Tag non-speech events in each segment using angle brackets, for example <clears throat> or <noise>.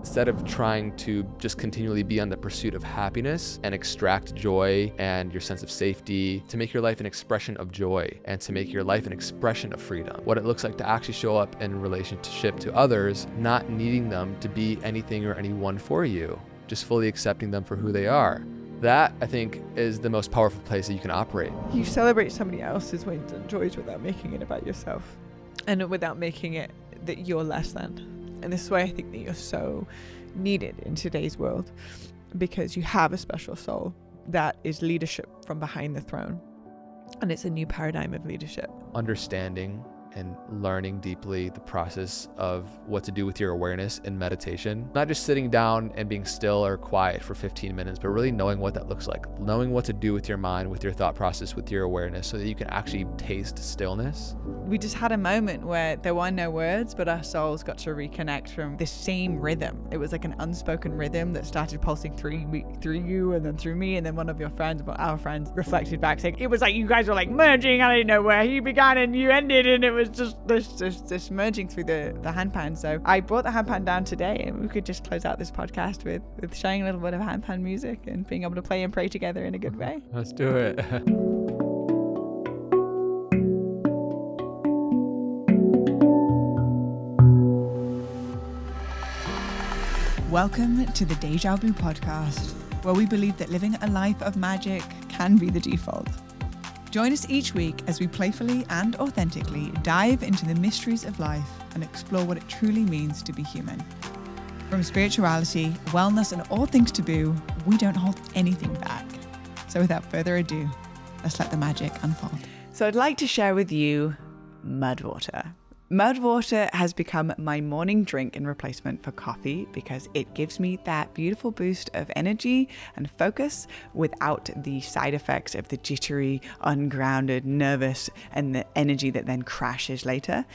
Instead of trying to just continually be on the pursuit of happiness and extract joy and your sense of safety, to make your life an expression of joy and to make your life an expression of freedom. What it looks like to actually show up in relationship to others, not needing them to be anything or anyone for you, just fully accepting them for who they are. That, I think, is the most powerful place that you can operate. You celebrate somebody else's wins and joys without making it about yourself and without making it that you're less than. And this is why I think that you're so needed in today's world because you have a special soul that is leadership from behind the throne. And it's a new paradigm of leadership. Understanding and learning deeply the process of what to do with your awareness in meditation. Not just sitting down and being still or quiet for 15 minutes, but really knowing what that looks like. Knowing what to do with your mind, with your thought process, with your awareness, so that you can actually taste stillness. We just had a moment where there were no words, but our souls got to reconnect from the same rhythm. It was like an unspoken rhythm that started pulsing through me, through you, and then through me, and then one of your friends, our friends, reflected back saying it was like you guys were like merging. I didn't know where you began and you ended, and it was was just this, this, this merging through the, the handpan. So I brought the handpan down today and we could just close out this podcast with, with sharing a little bit of handpan music and being able to play and pray together in a good way. <laughs> Let's do it. <laughs> Welcome to the Deja Blu podcast, where we believe that living a life of magic can be the default. Join us each week as we playfully and authentically dive into the mysteries of life and explore what it truly means to be human. From spirituality, wellness, and all things taboo, we don't hold anything back. So without further ado, let's let the magic unfold. So I'd like to share with you mud water. Mud water has become my morning drink in replacement for coffee because it gives me that beautiful boost of energy and focus without the side effects of the jittery, ungrounded, nervous, and the energy that then crashes later.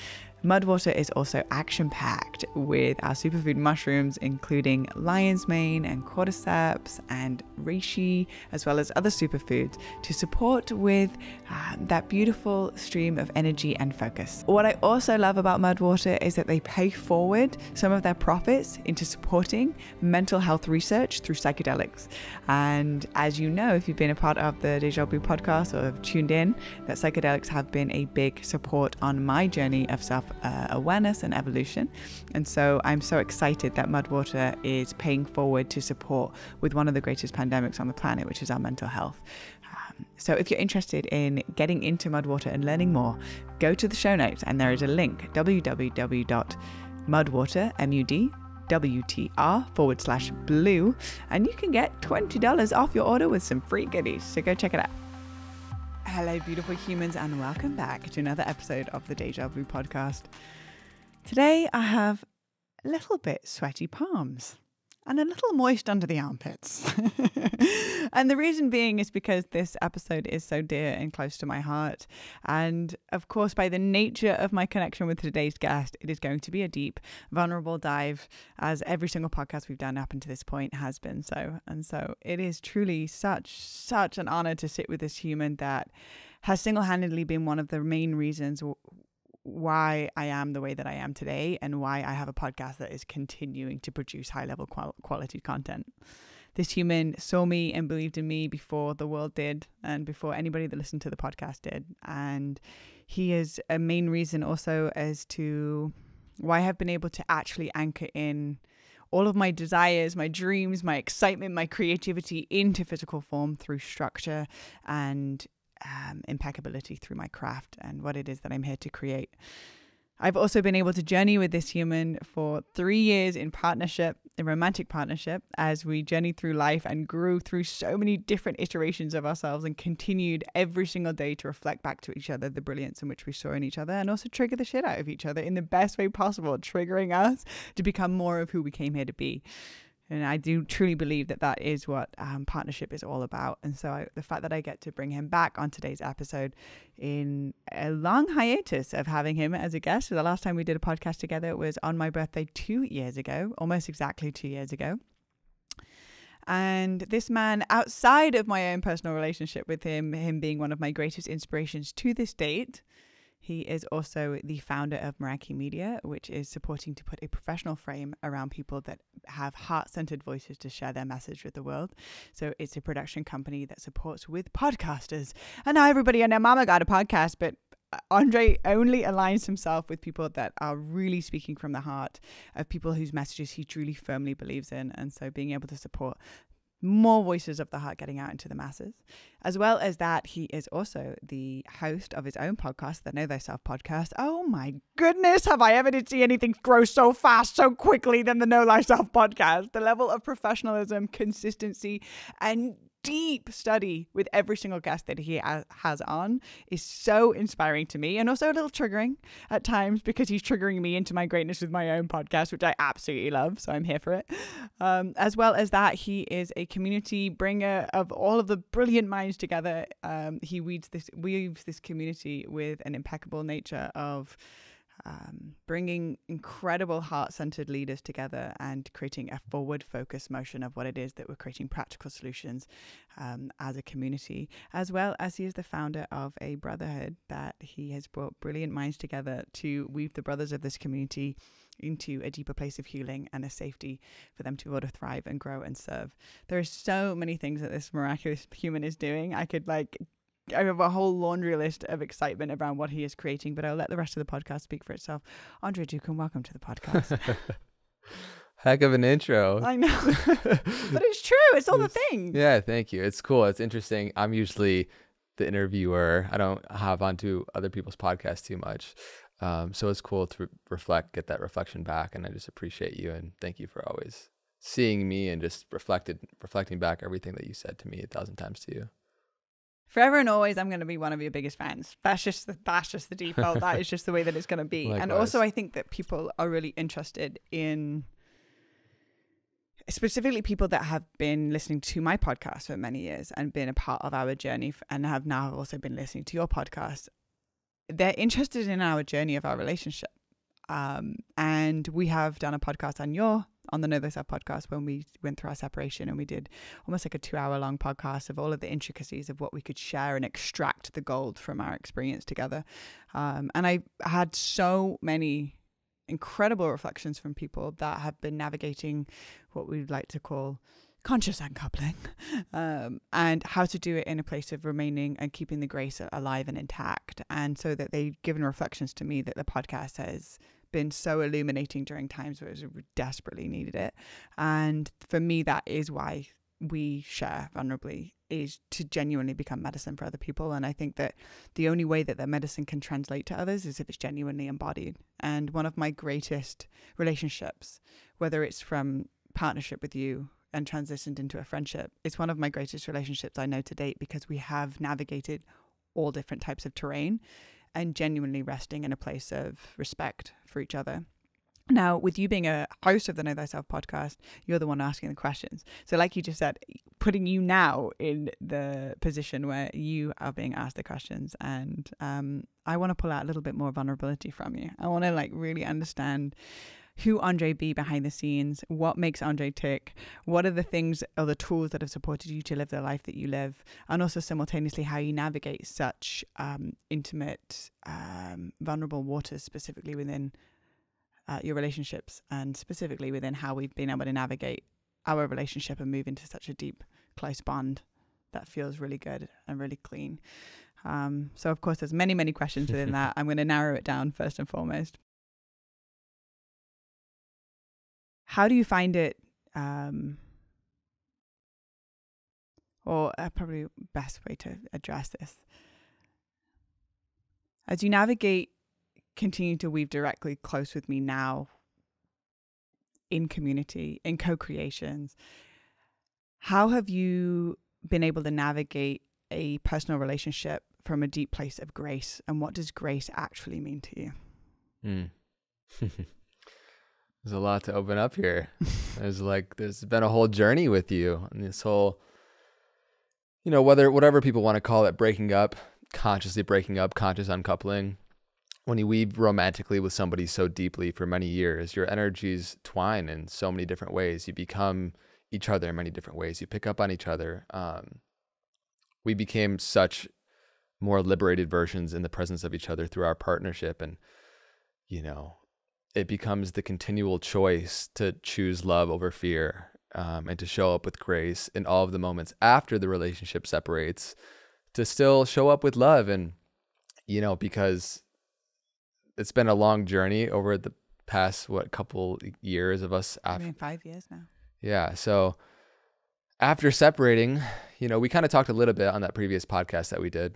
Mudwater is also action packed with our superfood mushrooms, including lion's mane and cordyceps and reishi, as well as other superfoods to support with uh, that beautiful stream of energy and focus. What I also love about Mudwater is that they pay forward some of their profits into supporting mental health research through psychedelics. And as you know, if you've been a part of the Deja Blu podcast or have tuned in, that psychedelics have been a big support on my journey of self uh, awareness and evolution. And so I'm so excited that Mudwater is paying forward to support with one of the greatest pandemics on the planet, which is our mental health. Um, so if you're interested in getting into Mudwater and learning more, go to the show notes and there is a link www.mudwater, M-U-D, WTR forward slash blue, and you can get $20 off your order with some free goodies. So go check it out. Hello, beautiful humans, and welcome back to another episode of the Deja Blu podcast. Today, I have a little bit sweaty palms and a little moist under the armpits. <laughs> and the reason being is because this episode is so dear and close to my heart. And of course, by the nature of my connection with today's guest, it is going to be a deep, vulnerable dive, as every single podcast we've done up until this point has been so. And so it is truly such, such an honor to sit with this human that has single handedly been one of the main reasons why I am the way that I am today and why I have a podcast that is continuing to produce high level qual- quality content. This human saw me and believed in me before the world did and before anybody that listened to the podcast did. And he is a main reason also as to why I have been able to actually anchor in all of my desires, my dreams, my excitement, my creativity into physical form through structure and um, impeccability through my craft and what it is that I'm here to create. I've also been able to journey with this human for three years in partnership, in romantic partnership, as we journeyed through life and grew through so many different iterations of ourselves and continued every single day to reflect back to each other the brilliance in which we saw in each other and also trigger the shit out of each other in the best way possible, triggering us to become more of who we came here to be. And I do truly believe that that is what um, partnership is all about. And so I, the fact that I get to bring him back on today's episode in a long hiatus of having him as a guest. So the last time we did a podcast together was on my birthday two years ago, almost exactly two years ago. And this man, outside of my own personal relationship with him, him being one of my greatest inspirations to this date, He is also the founder of Meraki Media, which is supporting to put a professional frame around people that have heart centered voices to share their message with the world. So it's a production company that supports with podcasters. And now everybody and their mama got a podcast, but uh, Andre only aligns himself with people that are really speaking from the heart of people whose messages he truly firmly believes in. And so being able to support more voices of the heart getting out into the masses. As well as that, he is also the host of his own podcast, the Know Thyself podcast. Oh my goodness, have I ever did see anything grow so fast, so quickly than the Know Thyself podcast? The level of professionalism, consistency, and deep study with every single guest that he has on is so inspiring to me and also a little triggering at times because he's triggering me into my greatness with my own podcast, which I absolutely love. So I'm here for it. Um, as well as that, he is a community bringer of all of the brilliant minds together. Um, he weaves this, weaves this community with an impeccable nature of um, bringing incredible heart centered leaders together and creating a forward focused motion of what it is that we're creating practical solutions um, as a community, as well as he is the founder of a brotherhood that he has brought brilliant minds together to weave the brothers of this community into a deeper place of healing and a safety for them to be able to thrive and grow and serve. There are so many things that this miraculous <laughs> human is doing. I could like I have a whole laundry list of excitement around what he is creating, but I'll let the rest of the podcast speak for itself. Andre Duqum, welcome to the podcast. <laughs> Heck of an intro. I know. <laughs> but it's true. It's all the thing. Yeah, thank you. It's cool. It's interesting. I'm usually the interviewer. I don't hop onto other people's podcasts too much. Um, so it's cool to reflect, get that reflection back. And I just appreciate you and thank you for always seeing me and just reflected reflecting back everything that you said to me a thousand times to you forever and always i'm going to be one of your biggest fans. That's just the that's just the default. That is <laughs> just the way that it's going to be Likewise. and also i think that people are really interested in specifically people that have been listening to my podcast for many years and been a part of our journey and have now also been listening to your podcast. They're interested in our journey of our relationship. Um, and we have done a podcast on your on the Know Thyself podcast when we went through our separation and we did almost like a two hour long podcast of all of the intricacies of what we could share and extract the gold from our experience together. Um, and I had so many incredible reflections from people that have been navigating what we'd like to call conscious uncoupling <laughs> um, and how to do it in a place of remaining and keeping the grace alive and intact. And so that they've given reflections to me that the podcast has been so illuminating during times where we desperately needed it. And for me, that is why we share vulnerably is to genuinely become medicine for other people. And I think that the only way that that medicine can translate to others is if it's genuinely embodied. And one of my greatest relationships, whether it's from partnership with you and transitioned into a friendship, it's one of my greatest relationships I know to date because we have navigated all different types of terrain and genuinely resting in a place of respect for each other. Now, with you being a host of the Know Thyself podcast, you're the one asking the questions. So, like you just said, putting you now in the position where you are being asked the questions, and um, I want to pull out a little bit more vulnerability from you. I want to like really understand who Andre be behind the scenes, what makes Andre tick, what are the things or the tools that have supported you to live the life that you live, and also simultaneously how you navigate such um, intimate, um, vulnerable waters, specifically within uh, your relationships, and specifically within how we've been able to navigate our relationship and move into such a deep, close bond that feels really good and really clean. Um, so, of course, there's many, many questions within that. <laughs> I'm going to narrow it down first and foremost. How do you find it um, or uh, probably best way to address this as you navigate continue to weave directly close with me now in community in co-creations how have you been able to navigate a personal relationship from a deep place of grace and what does grace actually mean to you mm. <laughs> There's a lot to open up here. <laughs> there's like there's been a whole journey with you and this whole you know, whether whatever people want to call it, breaking up, consciously breaking up, conscious uncoupling. When you weave romantically with somebody so deeply for many years, your energies twine in so many different ways. You become each other in many different ways. You pick up on each other. Um, we became such more liberated versions in the presence of each other through our partnership and you know it becomes the continual choice to choose love over fear um, and to show up with grace in all of the moments after the relationship separates to still show up with love and you know because it's been a long journey over the past what couple years of us I mean, five years now. yeah so after separating you know we kind of talked a little bit on that previous podcast that we did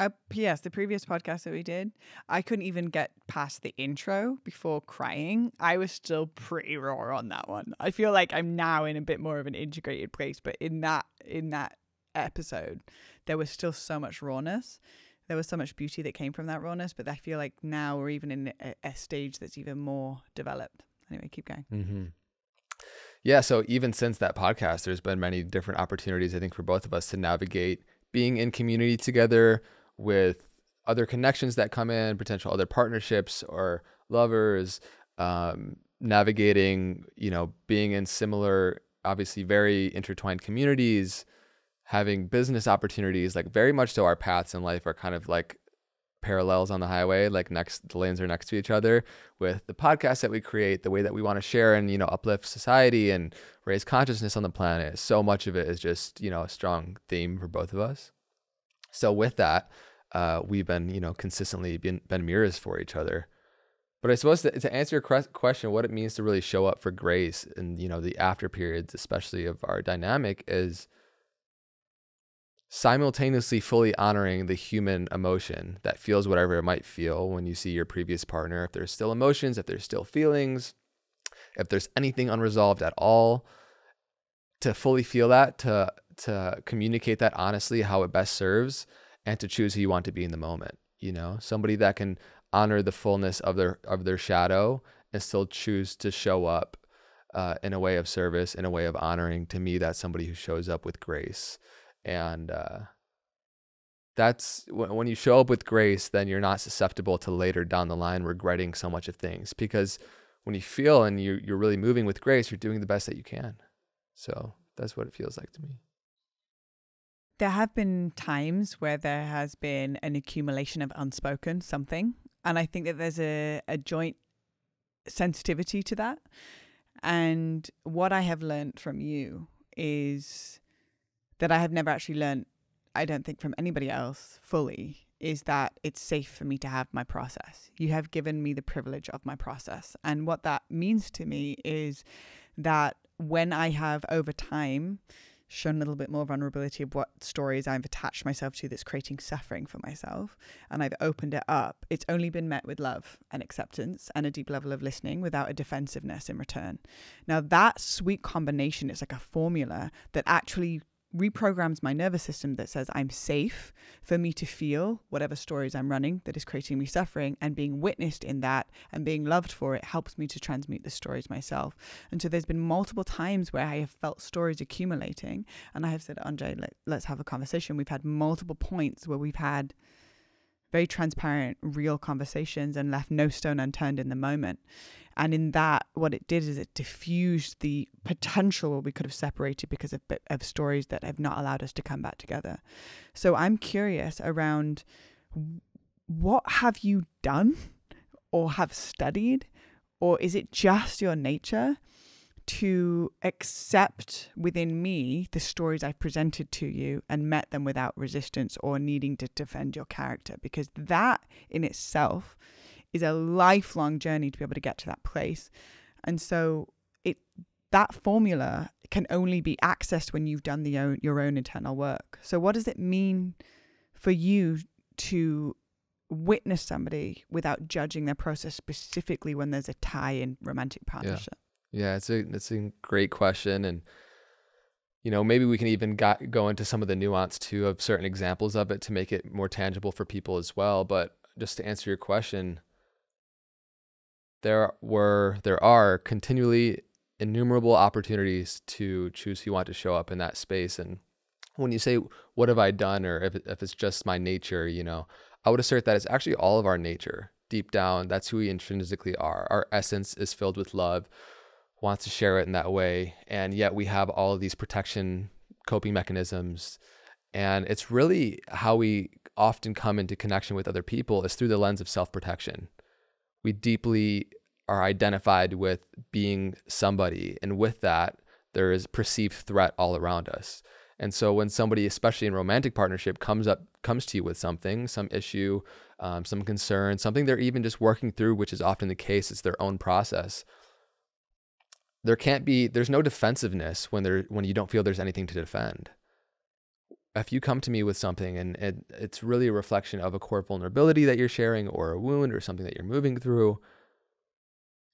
Uh, P.S. The previous podcast that we did, I couldn't even get past the intro before crying. I was still pretty raw on that one. I feel like I'm now in a bit more of an integrated place, but in that in that episode, there was still so much rawness. There was so much beauty that came from that rawness, but I feel like now we're even in a, a stage that's even more developed. Anyway, keep going. Mm-hmm. Yeah. So even since that podcast, there's been many different opportunities, I think, for both of us to navigate being in community together with other connections that come in, potential other partnerships or lovers, um, navigating, you know, being in similar, obviously very intertwined communities, having business opportunities, like very much so our paths in life are kind of like parallels on the highway like next the lanes are next to each other with the podcast that we create the way that we want to share and you know uplift society and raise consciousness on the planet. So much of it is just you know a strong theme for both of us. So with that uh, we've been you know consistently been, been mirrors for each other but i suppose to, to answer your question what it means to really show up for grace and you know the after periods especially of our dynamic is simultaneously fully honoring the human emotion that feels whatever it might feel when you see your previous partner. If there's still emotions, if there's still feelings, if there's anything unresolved at all, to fully feel that, to to communicate that honestly, how it best serves, and to choose who you want to be in the moment. You know, somebody that can honor the fullness of their of their shadow and still choose to show up uh, in a way of service, in a way of honoring. To me, that's somebody who shows up with grace and uh, that's when you show up with grace then you're not susceptible to later down the line regretting so much of things because when you feel and you, you're really moving with grace you're doing the best that you can so that's what it feels like to me There have been times where there has been an accumulation of unspoken something. And I think that there's a, a joint sensitivity to that. And what I have learned from you is that I have never actually learned, I don't think from anybody else fully, is that it's safe for me to have my process. You have given me the privilege of my process. And what that means to me is that when I have over time shown a little bit more vulnerability of what stories I've attached myself to that's creating suffering for myself, and I've opened it up, it's only been met with love and acceptance and a deep level of listening without a defensiveness in return. Now, that sweet combination is like a formula that actually reprograms my nervous system that says I'm safe for me to feel whatever stories I'm running that is creating me suffering and being witnessed in that and being loved for it helps me to transmute the stories myself. And so there's been multiple times where I have felt stories accumulating and I have said, Andre, let, let's have a conversation. We've had multiple points where we've had very transparent, real conversations and left no stone unturned in the moment. And in that, what it did is it diffused the potential we could have separated because of, of stories that have not allowed us to come back together. So I'm curious around what have you done or have studied, or is it just your nature to accept within me the stories I've presented to you and met them without resistance or needing to defend your character? Because that in itself is a lifelong journey to be able to get to that place. And so it that formula can only be accessed when you've done the own, your own internal work. So what does it mean for you to witness somebody without judging their process specifically when there's a tie in romantic partnership? Yeah, yeah it's a it's a great question and you know maybe we can even got, go into some of the nuance too of certain examples of it to make it more tangible for people as well but just to answer your question there were there are continually innumerable opportunities to choose who you want to show up in that space and when you say what have i done? or if, if it's just my nature you know i would assert that it's actually all of our nature. Deep down that's who we intrinsically are. Our essence is filled with love wants to share it in that way and yet we have all of these protection coping mechanisms And it's really how we often come into connection with other people is through the lens of self protection. We deeply are identified with being somebody. And with that, there is perceived threat all around us. And so when somebody, especially in romantic partnership, comes up comes to you with something, some issue, um, some concern, something they're even just working through, which is often the case, it's their own process. There can't be there's no defensiveness when there when you don't feel there's anything to defend. If you come to me with something and it, it's really a reflection of a core vulnerability that you're sharing or a wound or something that you're moving through,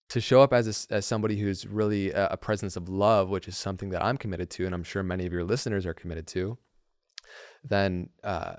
to show up as a, as somebody who's really a, a, presence of love, which is something that I'm committed to, and I'm sure many of your listeners are committed to, then uh,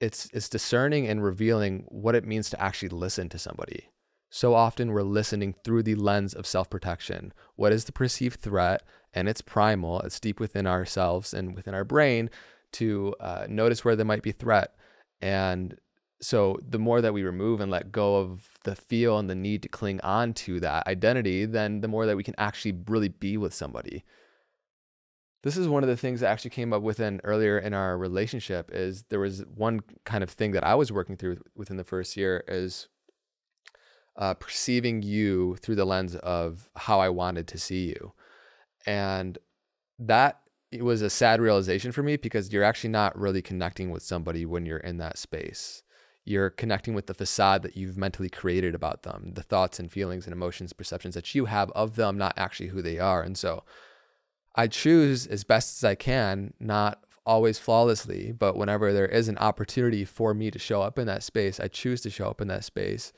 it's it's discerning and revealing what it means to actually listen to somebody. So often we're listening through the lens of self-protection. What is the perceived threat? And it's primal. It's deep within ourselves and within our brain to uh, notice where there might be threat and so the more that we remove and let go of the feel and the need to cling on to that identity then the more that we can actually really be with somebody this is one of the things that actually came up within earlier in our relationship is there was one kind of thing that i was working through within the first year is uh, perceiving you through the lens of how i wanted to see you. And that it was a sad realization for me because you're actually not really connecting with somebody when you're in that space. You're connecting with the facade that you've mentally created about them, the thoughts and feelings and emotions, perceptions that you have of them, not actually who they are. And so I choose as best as I can, not always flawlessly, but whenever there is an opportunity for me to show up in that space, I choose to show up in that space,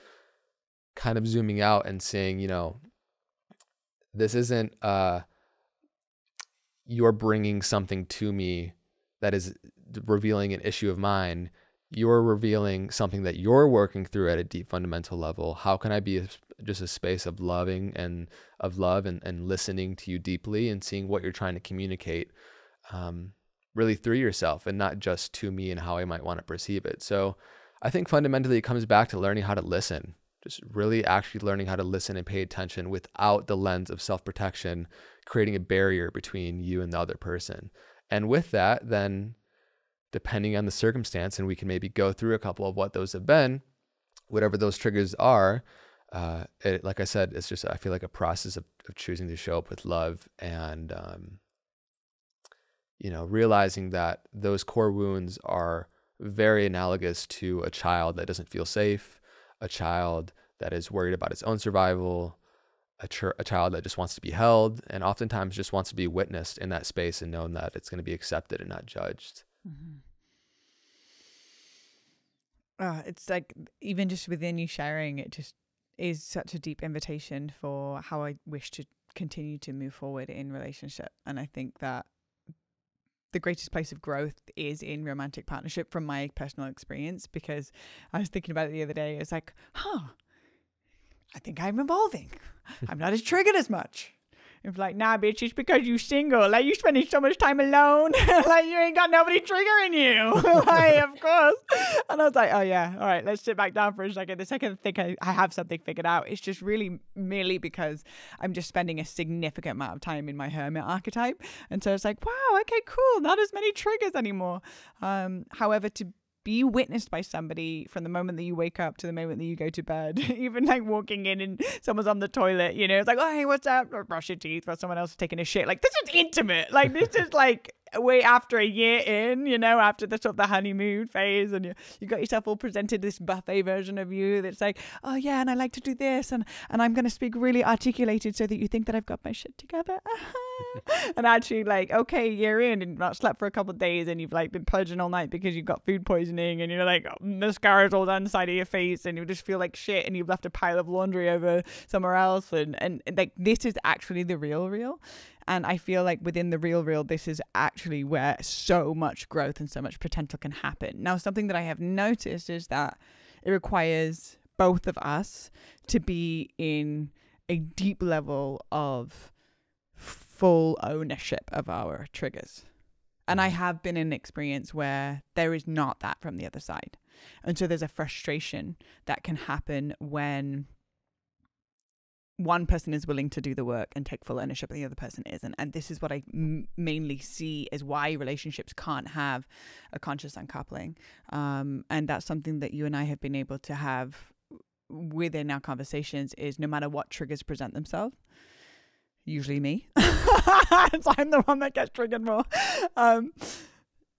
kind of zooming out and saying, you know, this isn't, uh, you're bringing something to me that is revealing an issue of mine. You're revealing something that you're working through at a deep fundamental level. How can i be a, just a space of loving and of love and, and listening to you deeply and seeing what you're trying to communicate um, really through yourself and not just to me and how i might want to perceive it? So i think fundamentally it comes back to learning how to listen just really actually learning how to listen and pay attention without the lens of self-protection creating a barrier between you and the other person and with that then depending on the circumstance, and we can maybe go through a couple of what those have been, whatever those triggers are. Uh, it, like I said, it's just I feel like a process of, of choosing to show up with love and um, you know realizing that those core wounds are very analogous to a child that doesn't feel safe, a child that is worried about its own survival, a, ch- a child that just wants to be held, and oftentimes just wants to be witnessed in that space and known that it's going to be accepted and not judged. Mm-hmm. Uh, it's like even just within you sharing, it just is such a deep invitation for how I wish to continue to move forward in relationship. And I think that the greatest place of growth is in romantic partnership from my personal experience because I was thinking about it the other day. It's like, huh, I think I'm evolving. <laughs> I'm not as triggered as much. It's like, nah, bitch, it's because you're single. Like, you're spending so much time alone. <laughs> like, you ain't got nobody triggering you. <laughs> like, of course. And I was like, oh, yeah. All right, let's sit back down for a second. The second I think I, I have something figured out, it's just really merely because I'm just spending a significant amount of time in my hermit archetype. And so it's like, wow, okay, cool. Not as many triggers anymore. Um, however, to be witnessed by somebody from the moment that you wake up to the moment that you go to bed. <laughs> Even like walking in and someone's on the toilet, you know, it's like, oh, hey, what's up? Or brush your teeth while someone else is taking a shit. Like, this is intimate. Like, this is like way after a year in, you know, after the sort of the honeymoon phase, and you you got yourself all presented this buffet version of you that's like, oh yeah, and I like to do this, and and I'm gonna speak really articulated so that you think that I've got my shit together. <laughs> and actually, like, okay, you're in and not slept for a couple of days, and you've like been purging all night because you've got food poisoning, and you're like mascara's all down the side of your face, and you just feel like shit, and you've left a pile of laundry over somewhere else, and and like this is actually the real real. And I feel like within the real, real, this is actually where so much growth and so much potential can happen. Now, something that I have noticed is that it requires both of us to be in a deep level of full ownership of our triggers. And I mm. have been in an experience where there is not that from the other side. And so there's a frustration that can happen when one person is willing to do the work and take full ownership and the other person isn't. And this is what I m- mainly see is why relationships can't have a conscious uncoupling. Um, and that's something that you and i have been able to have within our conversations is no matter what triggers present themselves usually me. <laughs> I'm the one that gets triggered more. Um,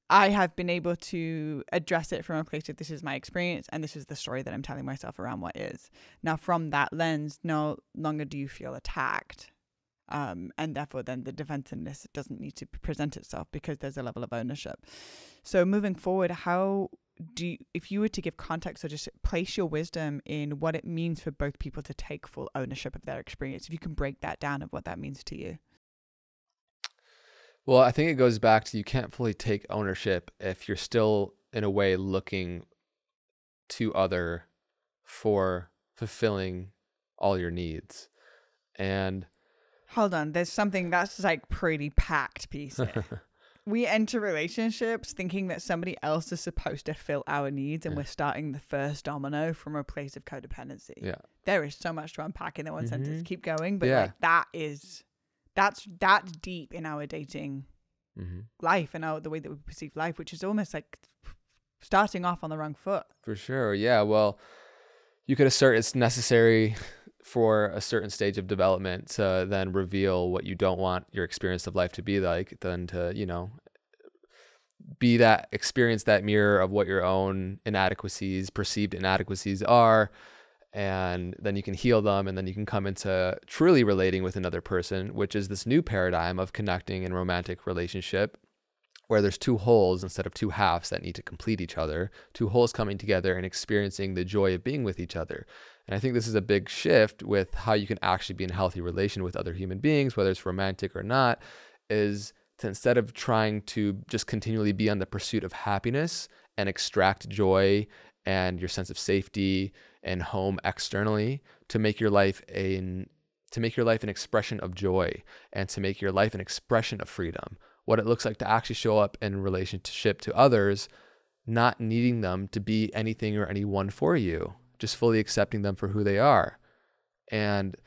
I have been able to address it from a place of this is my experience and this is the story that I'm telling myself around what is. Now, from that lens, no longer do you feel attacked. Um, and therefore, then the defensiveness doesn't need to present itself because there's a level of ownership. So, moving forward, how do you, if you were to give context or just place your wisdom in what it means for both people to take full ownership of their experience, if you can break that down of what that means to you? Well, I think it goes back to you can't fully take ownership if you're still, in a way, looking to other for fulfilling all your needs. And hold on, there's something that's like pretty packed piece. <laughs> we enter relationships thinking that somebody else is supposed to fill our needs, and yeah. we're starting the first domino from a place of codependency. Yeah, there is so much to unpack in that one mm-hmm. sentence. Keep going, but yeah. like that is that's that deep in our dating mm-hmm. life and our the way that we perceive life, which is almost like starting off on the wrong foot. For sure. Yeah. Well, you could assert it's necessary for a certain stage of development to then reveal what you don't want your experience of life to be like, then to, you know, be that experience that mirror of what your own inadequacies, perceived inadequacies are, and then you can heal them and then you can come into truly relating with another person which is this new paradigm of connecting in romantic relationship where there's two wholes instead of two halves that need to complete each other two wholes coming together and experiencing the joy of being with each other. And i think this is a big shift with how you can actually be in a healthy relation with other human beings whether it's romantic or not is to instead of trying to just continually be on the pursuit of happiness and extract joy and your sense of safety and home externally to make your life a to make your life an expression of joy and to make your life an expression of freedom. What it looks like to actually show up in relationship to others not needing them to be anything or anyone for you just fully accepting them for who they are. And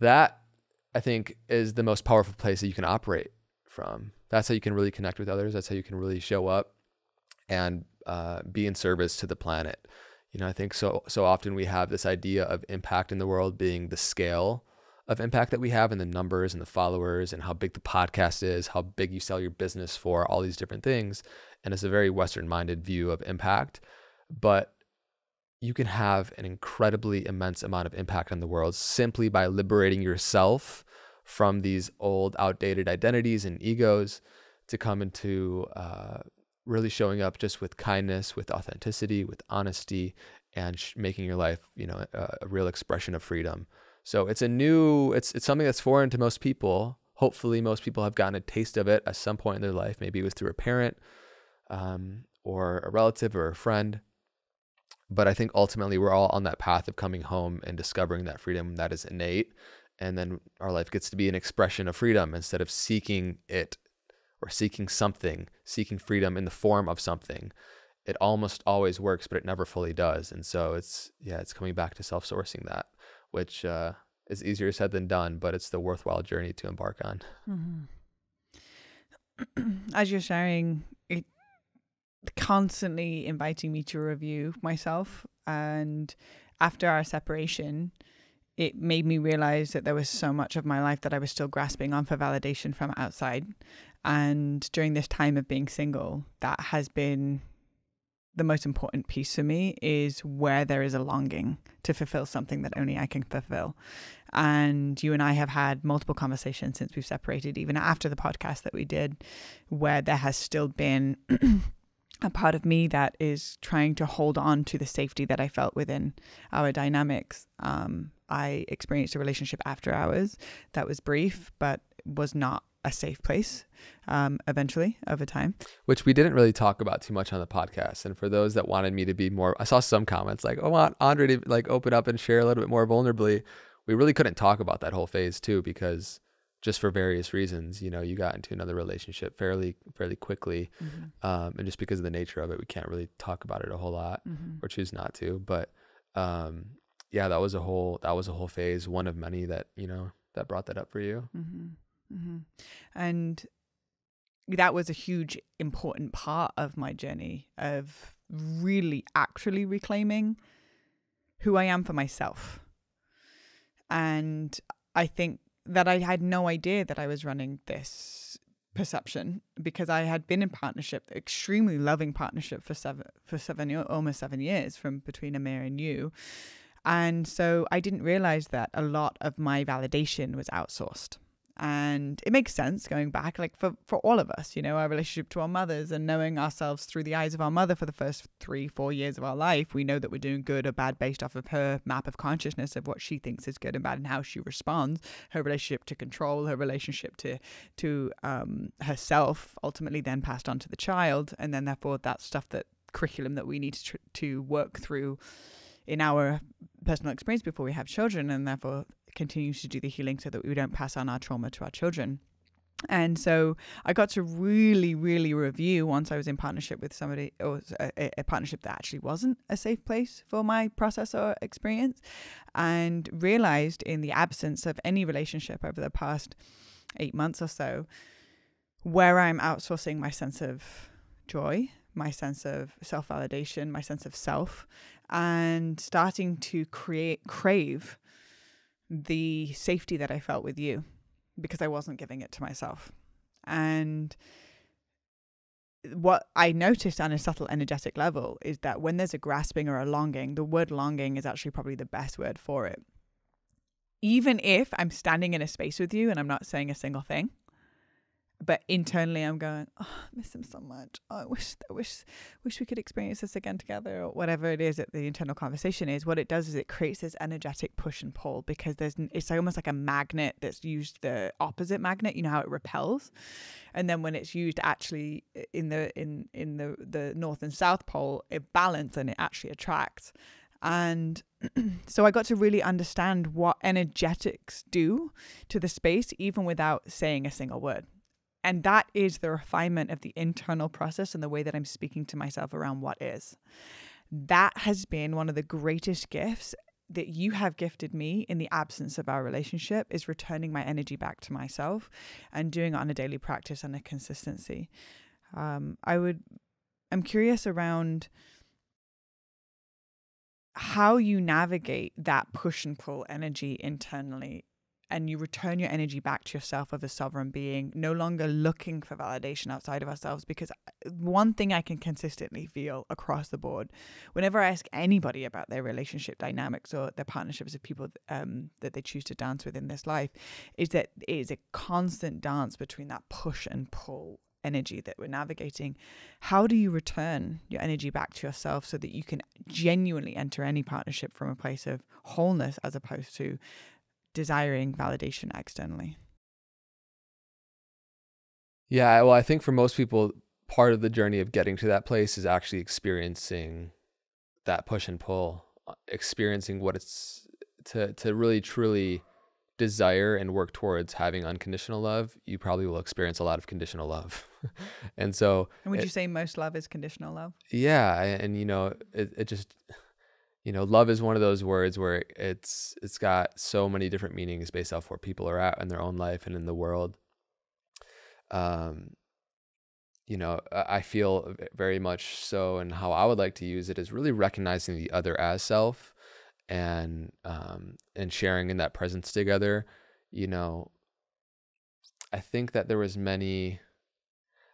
that i think is the most powerful place that you can operate from. That's how you can really connect with others. That's how you can really show up and uh, be in service to the planet you know, I think so so often we have this idea of impact in the world being the scale of impact that we have and the numbers and the followers and how big the podcast is, how big you sell your business for, all these different things. And it's a very Western minded view of impact. But you can have an incredibly immense amount of impact on the world simply by liberating yourself from these old, outdated identities and egos to come into uh, really showing up just with kindness, with authenticity, with honesty, and sh- making your life, you know, a, a, real expression of freedom. So it's a new, it's it's something that's foreign to most people. Hopefully, most people have gotten a taste of it at some point in their life. Maybe it was through a parent, um, or a relative, or a friend. But I think ultimately we're all on that path of coming home and discovering that freedom that is innate, and then our life gets to be an expression of freedom instead of seeking it or seeking something, seeking freedom in the form of something, it almost always works, but it never fully does. And so it's, yeah, it's coming back to self sourcing that, which uh, is easier said than done, but it's the worthwhile journey to embark on. Mm-hmm. <clears throat> As you're sharing, it constantly inviting me to review myself. And after our separation, it made me realize that there was so much of my life that I was still grasping on for validation from outside. And during this time of being single, that has been the most important piece for me is where there is a longing to fulfill something that only I can fulfill. And you and I have had multiple conversations since we've separated, even after the podcast that we did, where there has still been <clears throat> a part of me that is trying to hold on to the safety that I felt within our dynamics. Um, I experienced a relationship after hours that was brief, but was not a safe place um, eventually over time. Which we didn't really talk about too much on the podcast. And for those that wanted me to be more, I saw some comments like, "Oh, I want Andre to like open up and share a little bit more vulnerably." We really couldn't talk about that whole phase too because just for various reasons, you know, you got into another relationship fairly fairly quickly, mm-hmm. um, and just because of the nature of it, we can't really talk about it a whole lot mm-hmm. or choose not to. But um, yeah, that was a whole that was a whole phase, one of many that you know that brought that up for you. Mm-hmm. Mm-hmm. And that was a huge, important part of my journey of really actually reclaiming who I am for myself. And I think that I had no idea that I was running this perception because I had been in partnership, extremely loving partnership for seven for seven almost seven years from between Amir and you. And so I didn't realize that a lot of my validation was outsourced and it makes sense going back like for for all of us you know our relationship to our mothers and knowing ourselves through the eyes of our mother for the first three four years of our life we know that we're doing good or bad based off of her map of consciousness of what she thinks is good and bad and how she responds her relationship to control her relationship to to um, herself ultimately then passed on to the child. And then therefore that stuff that curriculum that we need to tr- to work through in our personal experience before we have children and therefore continue to do the healing so that we don't pass on our trauma to our children. And so I got to really, really review once I was in partnership with somebody or a, a, partnership that actually wasn't a safe place for my process or experience, and realized in the absence of any relationship over the past eight months or so, where I'm outsourcing my sense of joy, my sense of self validation, my sense of self, and starting to create crave the safety that I felt with you because I wasn't giving it to myself. And what I noticed on a subtle energetic level is that when there's a grasping or a longing, the word longing is actually probably the best word for it. Even if I'm standing in a space with you and I'm not saying a single thing, but internally I'm going, oh, I miss him so much. Oh, I wish, I wish, wish we could experience this again together, or whatever it is that the internal conversation is. What it does is it creates this energetic push and pull because there's, it's almost like a magnet that's used the opposite magnet. You know how it repels, and then when it's used actually in the in in the the north and south pole, it balances and it actually attracts. And <clears throat> so I got to really understand what energetics do to the space, even without saying a single word. And that is the refinement of the internal process and the way that I'm speaking to myself around what is. That has been one of the greatest gifts that you have gifted me in the absence of our relationship is returning my energy back to myself and doing it on a daily practice and a consistency. Um, I would, I'm curious around how you navigate that push and pull energy internally and you return your energy back to yourself of a sovereign being, no longer looking for validation outside of ourselves. Because uh, one thing I can consistently feel across the board, whenever I ask anybody about their relationship dynamics or their partnerships with people um, that they choose to dance with in this life, is that it is a constant dance between that push and pull energy that we're navigating. How do you return your energy back to yourself so that you can genuinely enter any partnership from a place of wholeness as opposed to desiring validation externally. Yeah, well, I think for most people, part of the journey of getting to that place is actually experiencing that push and pull, uh, experiencing what it's to to really truly desire and work towards having unconditional love, you probably will experience a lot of conditional love. <laughs> and so And would it, you say most love is conditional love? Yeah, and you know, it it just you know, love is one of those words where it's it's got so many different meanings based off where people are at in their own life and in the world. Um, you know, I feel very much so, and how I would like to use it is really recognizing the other as self, and um, and sharing in that presence together. You know, I think that there was many.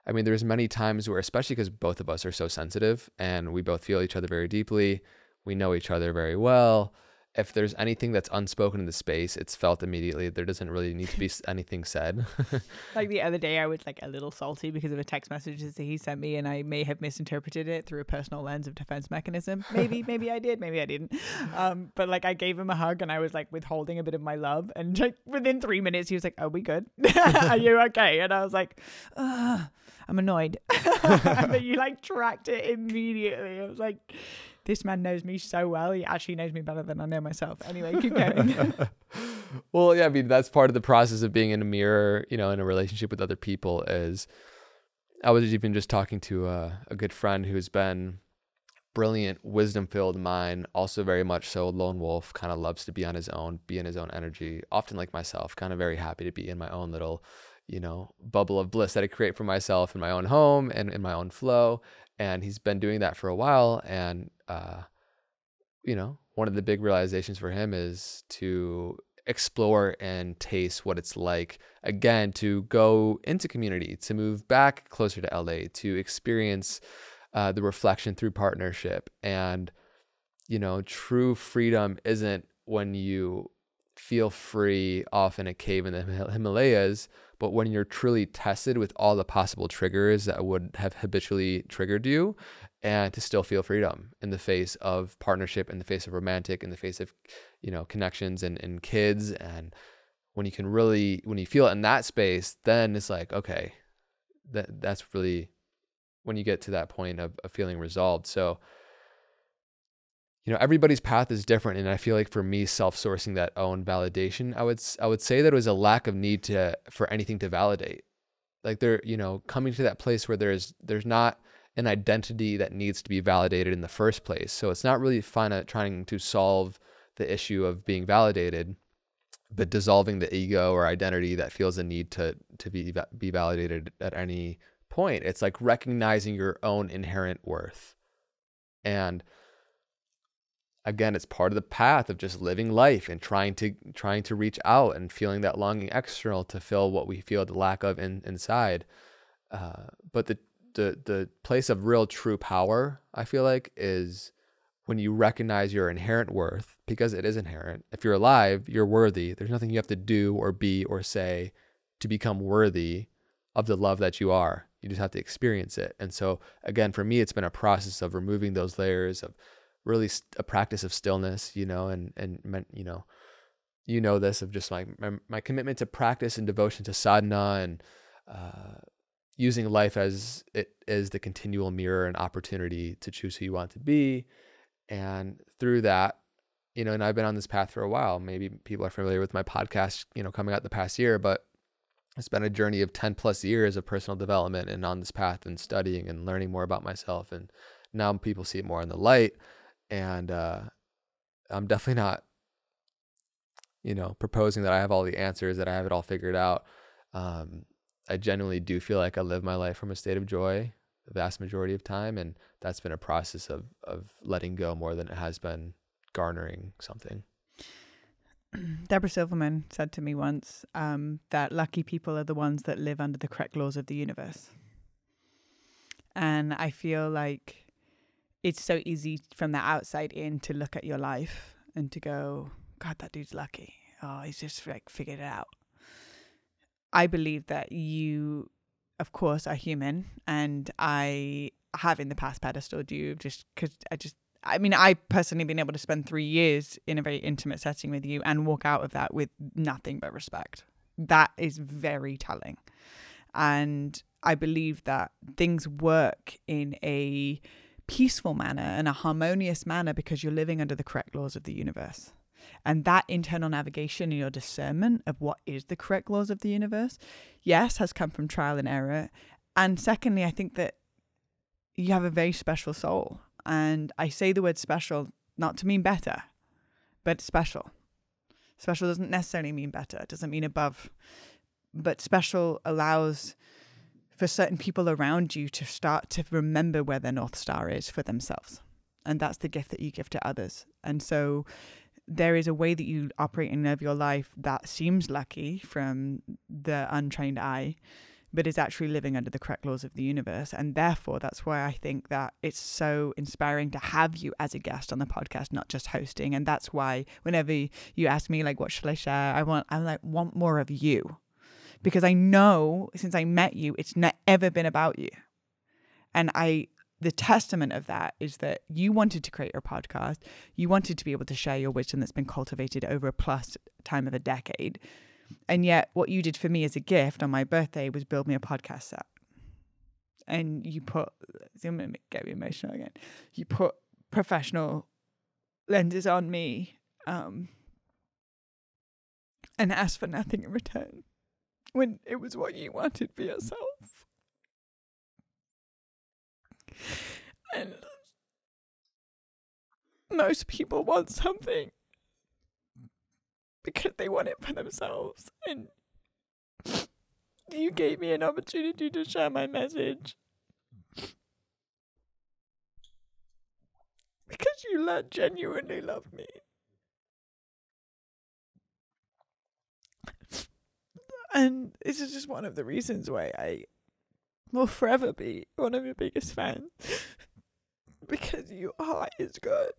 I mean, there's many times where, especially because both of us are so sensitive and we both feel each other very deeply we know each other very well. If there's anything that's unspoken in the space, it's felt immediately. There doesn't really need to be <laughs> anything said. <laughs> like the other day, I was like a little salty because of a text message that he sent me, and I may have misinterpreted it through a personal lens of defense mechanism. Maybe, <laughs> maybe I did, maybe I didn't. Um, but like I gave him a hug, and I was like withholding a bit of my love, and like within three minutes, he was like, "Are we good? Are you okay?" And I was like, Ugh, "I'm annoyed." but you like tracked it immediately. I was like this man knows me so well. He actually knows me better than I know myself. Anyway, keep <laughs> going. <laughs> well, yeah, I mean, that's part of the process of being in a mirror, you know, in a relationship with other people is I was even just talking to a, a good friend who's been brilliant, wisdom filled mind, also very much so lone wolf, kind of loves to be on his own, be in his own energy, often like myself, kind of very happy to be in my own little, you know, bubble of bliss that I create for myself in my own home and in my own flow. And he's been doing that for a while. And, uh, you know, one of the big realizations for him is to explore and taste what it's like again to go into community to move back closer to la to experience uh, the reflection through partnership. And, you know, true freedom isn't when you feel free off in a cave in the Himalayas, but when you're truly tested with all the possible triggers that would have habitually triggered you and to still feel freedom in the face of partnership in the face of romantic in the face of you know connections and, and kids and when you can really when you feel it in that space then it's like okay that that's really when you get to that point of, of feeling resolved. So, you know, everybody's path is different, and I feel like for me, self-sourcing that own validation, I would I would say that it was a lack of need to for anything to validate. Like there, you know, coming to that place where there's there's not an identity that needs to be validated in the first place. So it's not really fun at trying to solve the issue of being validated, but dissolving the ego or identity that feels a need to to be be validated at any point. It's like recognizing your own inherent worth. And again, it's part of the path of just living life and trying to trying to reach out and feeling that longing external to fill what we feel the lack of in, inside. Uh, but the the the place of real true power, I feel like, is when you recognize your inherent worth because it is inherent. If you're alive, you're worthy. There's nothing you have to do or be or say to become worthy of the love that you are. You just have to experience it. And so, again, for me, it's been a process of removing those layers of really a practice of stillness, you know, and, and, you know, you know this of just my, my, my commitment to practice and devotion to sadhana and uh, using life as it is the continual mirror and opportunity to choose who you want to be. And through that, you know, and I've been on this path for a while. Maybe people are familiar with my podcast, you know, coming out the past year, but it's been a journey of 10 plus years of personal development and on this path and studying and learning more about myself. And now people see it more in the light. And uh, I'm definitely not, you know, proposing that I have all the answers, that I have it all figured out. Um, I genuinely do feel like I live my life from a state of joy the vast majority of time. And that's been a process of, of letting go more than it has been garnering something. <clears throat> Deborah Silverman said to me once um, that lucky people are the ones that live under the correct laws of the universe. And I feel like it's so easy from the outside in to look at your life and to go, God, that dude's lucky. Oh, he's just like figured it out. I believe that you, of course, are human, and I have in the past pedestaled you just because I just I mean, I personally been able to spend three years in a very intimate setting with you and walk out of that with nothing but respect. That is very telling. And I believe that things work in a peaceful manner and a harmonious manner because you're living under the correct laws of the universe. And that internal navigation and your discernment of what is the correct laws of the universe, yes, has come from trial and error. And secondly, I think that you have a very special soul and I say the word special not to mean better, but special. Special doesn't necessarily mean better, it doesn't mean above. But special allows for certain people around you to start to remember where their North Star is for themselves. And that's the gift that you give to others. And so there is a way that you operate and live your life that seems lucky from the untrained eye but is actually living under the correct laws of the universe. And therefore, that's why I think that it's so inspiring to have you as a guest on the podcast, not just hosting. And that's why whenever you ask me, like, what should I share? I want, I'm like, want more of you. Because I know since I met you, it's not ever been about you. And I, the testament of that is that you wanted to create your podcast. You wanted to be able to share your wisdom that's been cultivated over a plus time of a decade and yet, what you did for me as a gift on my birthday was build me a podcast set. And you put, I'm going to get me emotional again. You put professional lenses on me um, and asked for nothing in return when it was what you wanted for yourself. And most people want something because they want it for themselves. And you gave me an opportunity to share my message. Because you lo- genuinely love me. And this is just one of the reasons why I will forever be one of your biggest fans. <laughs> because your heart is good.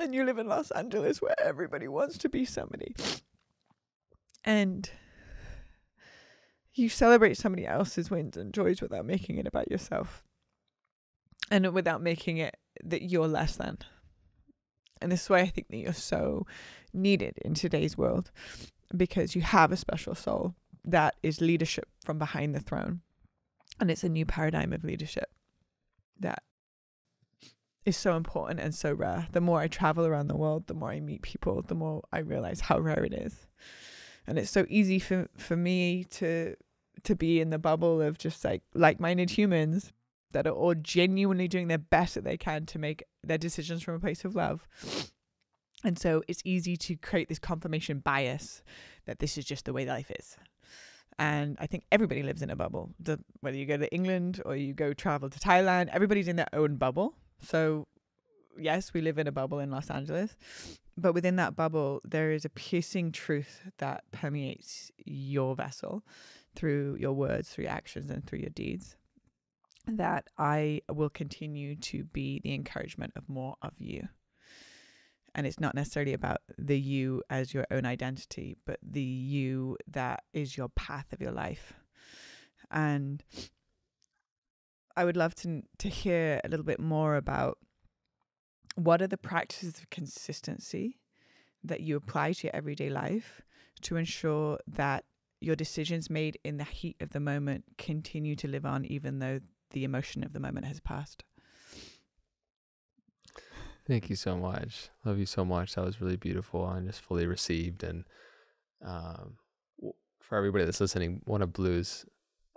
And you live in Los Angeles where everybody wants to be somebody. And you celebrate somebody else's wins and joys without making it about yourself. And without making it that you're less than. And this is why I think that you're so needed in today's world because you have a special soul that is leadership from behind the throne. And it's a new paradigm of leadership that is so important and so rare. The more I travel around the world, the more I meet people, the more I realize how rare it is. And it's so easy for, for me to to be in the bubble of just like like-minded humans that are all genuinely doing their best that they can to make their decisions from a place of love. And so it's easy to create this confirmation bias that this is just the way life is. And I think everybody lives in a bubble. The, whether you go to England or you go travel to Thailand, everybody's in their own bubble. So, yes, we live in a bubble in Los Angeles, but within that bubble, there is a piercing truth that permeates your vessel through your words, through your actions, and through your deeds. That I will continue to be the encouragement of more of you and it's not necessarily about the you as your own identity but the you that is your path of your life. And i would love to to hear a little bit more about what are the practices of consistency that you apply to your everyday life to ensure that your decisions made in the heat of the moment continue to live on even though the emotion of the moment has passed Thank you so much. Love you so much. That was really beautiful and just fully received. And um, for everybody that's listening, one of Blu's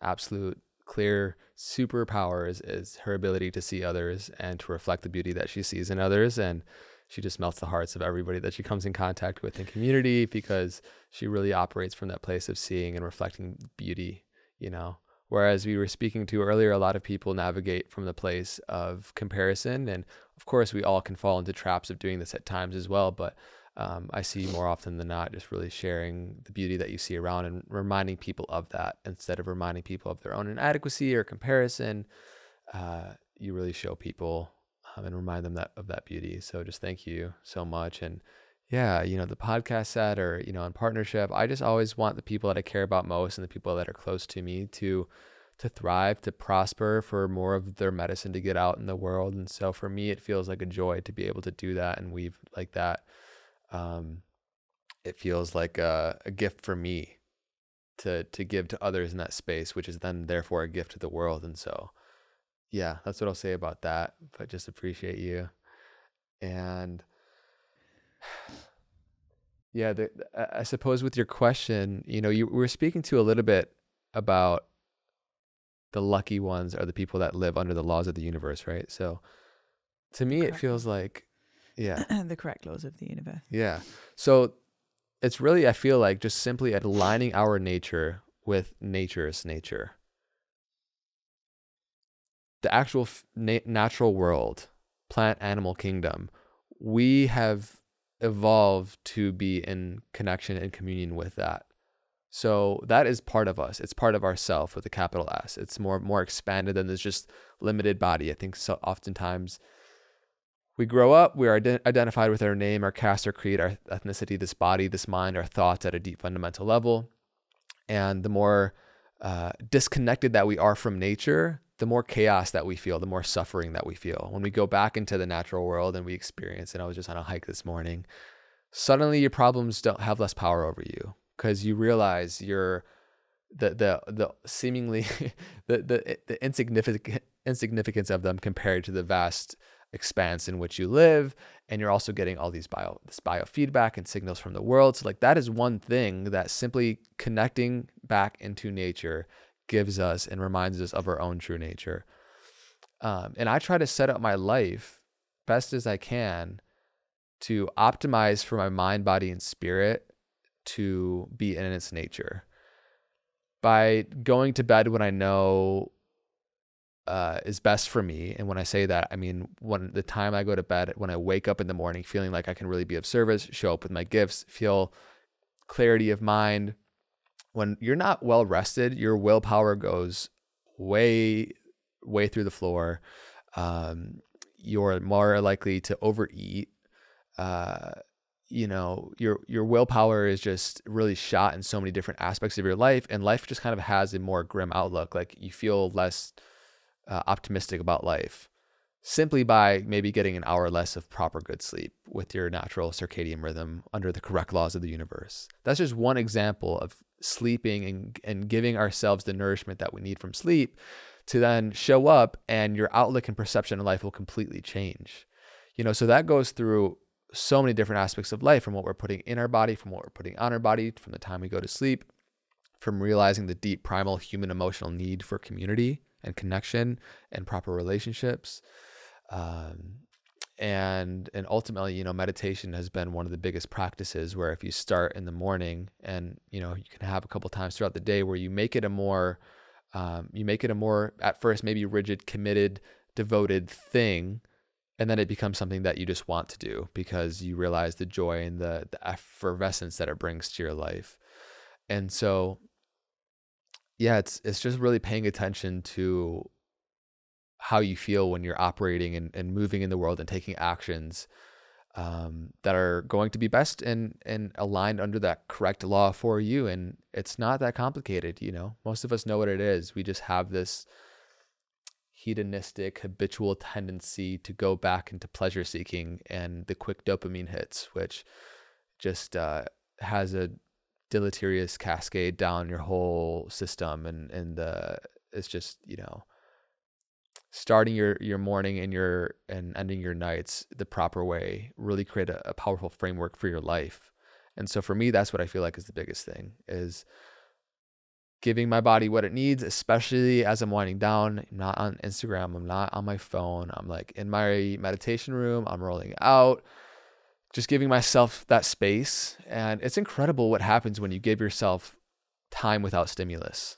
absolute clear superpowers is her ability to see others and to reflect the beauty that she sees in others. And she just melts the hearts of everybody that she comes in contact with in community because she really operates from that place of seeing and reflecting beauty, you know. Whereas we were speaking to earlier, a lot of people navigate from the place of comparison. And of course, we all can fall into traps of doing this at times as well. But um, I see more often than not just really sharing the beauty that you see around and reminding people of that instead of reminding people of their own inadequacy or comparison. Uh, you really show people um, and remind them that of that beauty. So just thank you so much. And yeah, you know, the podcast set or, you know, in partnership, I just always want the people that I care about most and the people that are close to me to to thrive, to prosper, for more of their medicine to get out in the world. And so for me, it feels like a joy to be able to do that and weave like that. Um, it feels like a, a gift for me to to give to others in that space, which is then therefore a gift to the world. And so, yeah, that's what I'll say about that. But just appreciate you. And yeah, the, I suppose with your question, you know, you we were speaking to a little bit about the lucky ones are the people that live under the laws of the universe, right? So to me, correct. it feels like, yeah, <clears throat> the correct laws of the universe. Yeah. So it's really, I feel like just simply aligning our nature with nature's nature. The actual na- natural world, plant animal kingdom, we have evolved to be in connection and communion with that. So that is part of us. It's part of ourself with a capital S. It's more more expanded than this just limited body. I think so oftentimes we grow up, we are ident- identified with our name, our caste, our creed, our ethnicity, this body, this mind, our thoughts at a deep fundamental level. And the more uh, disconnected that we are from nature, the more chaos that we feel, the more suffering that we feel. When we go back into the natural world and we experience, and I was just on a hike this morning, suddenly your problems don't have less power over you because you realize you're the the the seemingly <laughs> the the the insignificant insignificance of them compared to the vast expanse in which you live and you're also getting all these bio this biofeedback and signals from the world so like that is one thing that simply connecting back into nature gives us and reminds us of our own true nature. Um, and I try to set up my life best as I can to optimize for my mind, body, and spirit to be in its nature. By going to bed when I know uh, is best for me. And when I say that, I mean when the time I go to bed, when I wake up in the morning, feeling like I can really be of service, show up with my gifts, feel clarity of mind. When you're not well rested, your willpower goes way, way through the floor. Um, you're more likely to overeat. Uh, you know, your your willpower is just really shot in so many different aspects of your life, and life just kind of has a more grim outlook. Like you feel less uh, optimistic about life simply by maybe getting an hour less of proper good sleep with your natural circadian rhythm under the correct laws of the universe. That's just one example of sleeping and, and giving ourselves the nourishment that we need from sleep to then show up and your outlook and perception of life will completely change. You know, so that goes through so many different aspects of life from what we're putting in our body, from what we're putting on our body, from the time we go to sleep, from realizing the deep primal human emotional need for community and connection and proper relationships. Um, and and ultimately, you know, meditation has been one of the biggest practices where if you start in the morning and you know you can have a couple times throughout the day where you make it a more um, you make it a more at first maybe rigid, committed, devoted thing, and then it becomes something that you just want to do because you realize the joy and the the effervescence that it brings to your life. And so yeah, it's it's just really paying attention to how you feel when you're operating and, and moving in the world and taking actions um, that are going to be best and and aligned under that correct law for you. And it's not that complicated, you know. Most of us know what it is. We just have this hedonistic habitual tendency to go back into pleasure seeking and the quick dopamine hits, which just uh, has a deleterious cascade down your whole system and and the it's just you know starting your your morning and your and ending your nights the proper way really create a, a powerful framework for your life and so for me that's what i feel like is the biggest thing is giving my body what it needs especially as i'm winding down i'm not on instagram i'm not on my phone i'm like in my meditation room i'm rolling out just giving myself that space. And it's incredible what happens when you give yourself time without stimulus.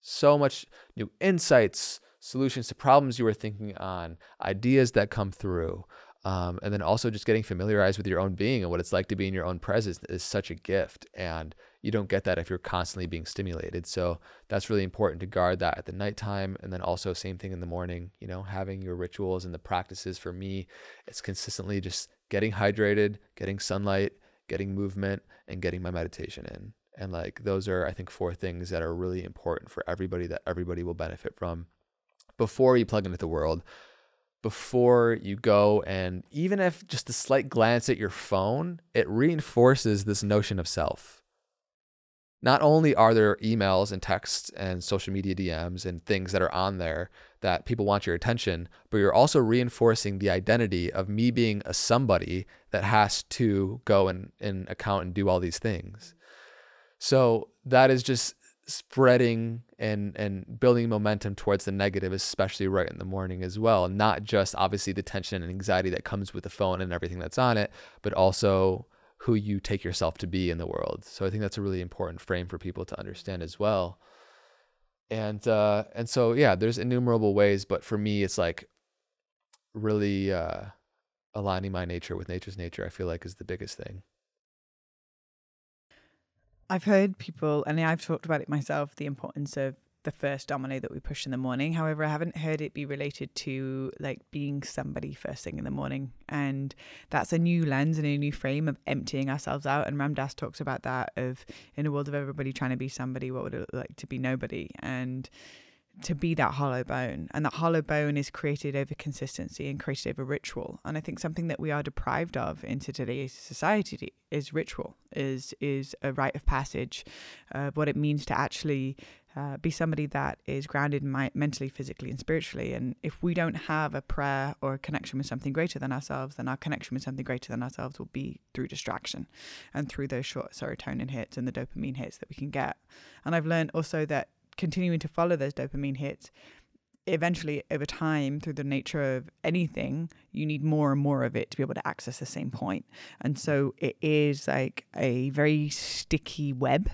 So much new insights, solutions to problems you were thinking on, ideas that come through. Um, and then also just getting familiarized with your own being and what it's like to be in your own presence is such a gift. And you don't get that if you're constantly being stimulated. So that's really important to guard that at the nighttime. And then also, same thing in the morning, you know, having your rituals and the practices for me, it's consistently just getting hydrated, getting sunlight, getting movement, and getting my meditation in. And like those are, I think, four things that are really important for everybody that everybody will benefit from before you plug into the world, before you go. And even if just a slight glance at your phone, it reinforces this notion of self not only are there emails and texts and social media DMs and things that are on there that people want your attention, but you're also reinforcing the identity of me being a somebody that has to go and, and account and do all these things. So that is just spreading and and building momentum towards the negative, especially right in the morning as well. Not just obviously the tension and anxiety that comes with the phone and everything that's on it, but also who you take yourself to be in the world. So I think that's a really important frame for people to understand as well. And uh, and so yeah, there's innumerable ways, but for me, it's like really uh, aligning my nature with nature's nature. I feel like is the biggest thing. I've heard people, and I've talked about it myself, the importance of the first domino that we push in the morning. However, I haven't heard it be related to like being somebody first thing in the morning. And that's a new lens and a new frame of emptying ourselves out. And Ram Dass talks about that of in a world of everybody trying to be somebody, what would it look like to be nobody? And to be that hollow bone. And that hollow bone is created over consistency and created over ritual. And I think something that we are deprived of in today's society is ritual, is is a rite of passage, of what it means to actually uh, be somebody that is grounded my, mentally, physically, and spiritually. And if we don't have a prayer or a connection with something greater than ourselves, then our connection with something greater than ourselves will be through distraction and through those short serotonin hits and the dopamine hits that we can get. And I've learned also that continuing to follow those dopamine hits eventually over time through the nature of anything you need more and more of it to be able to access the same point. And so it is like a very sticky web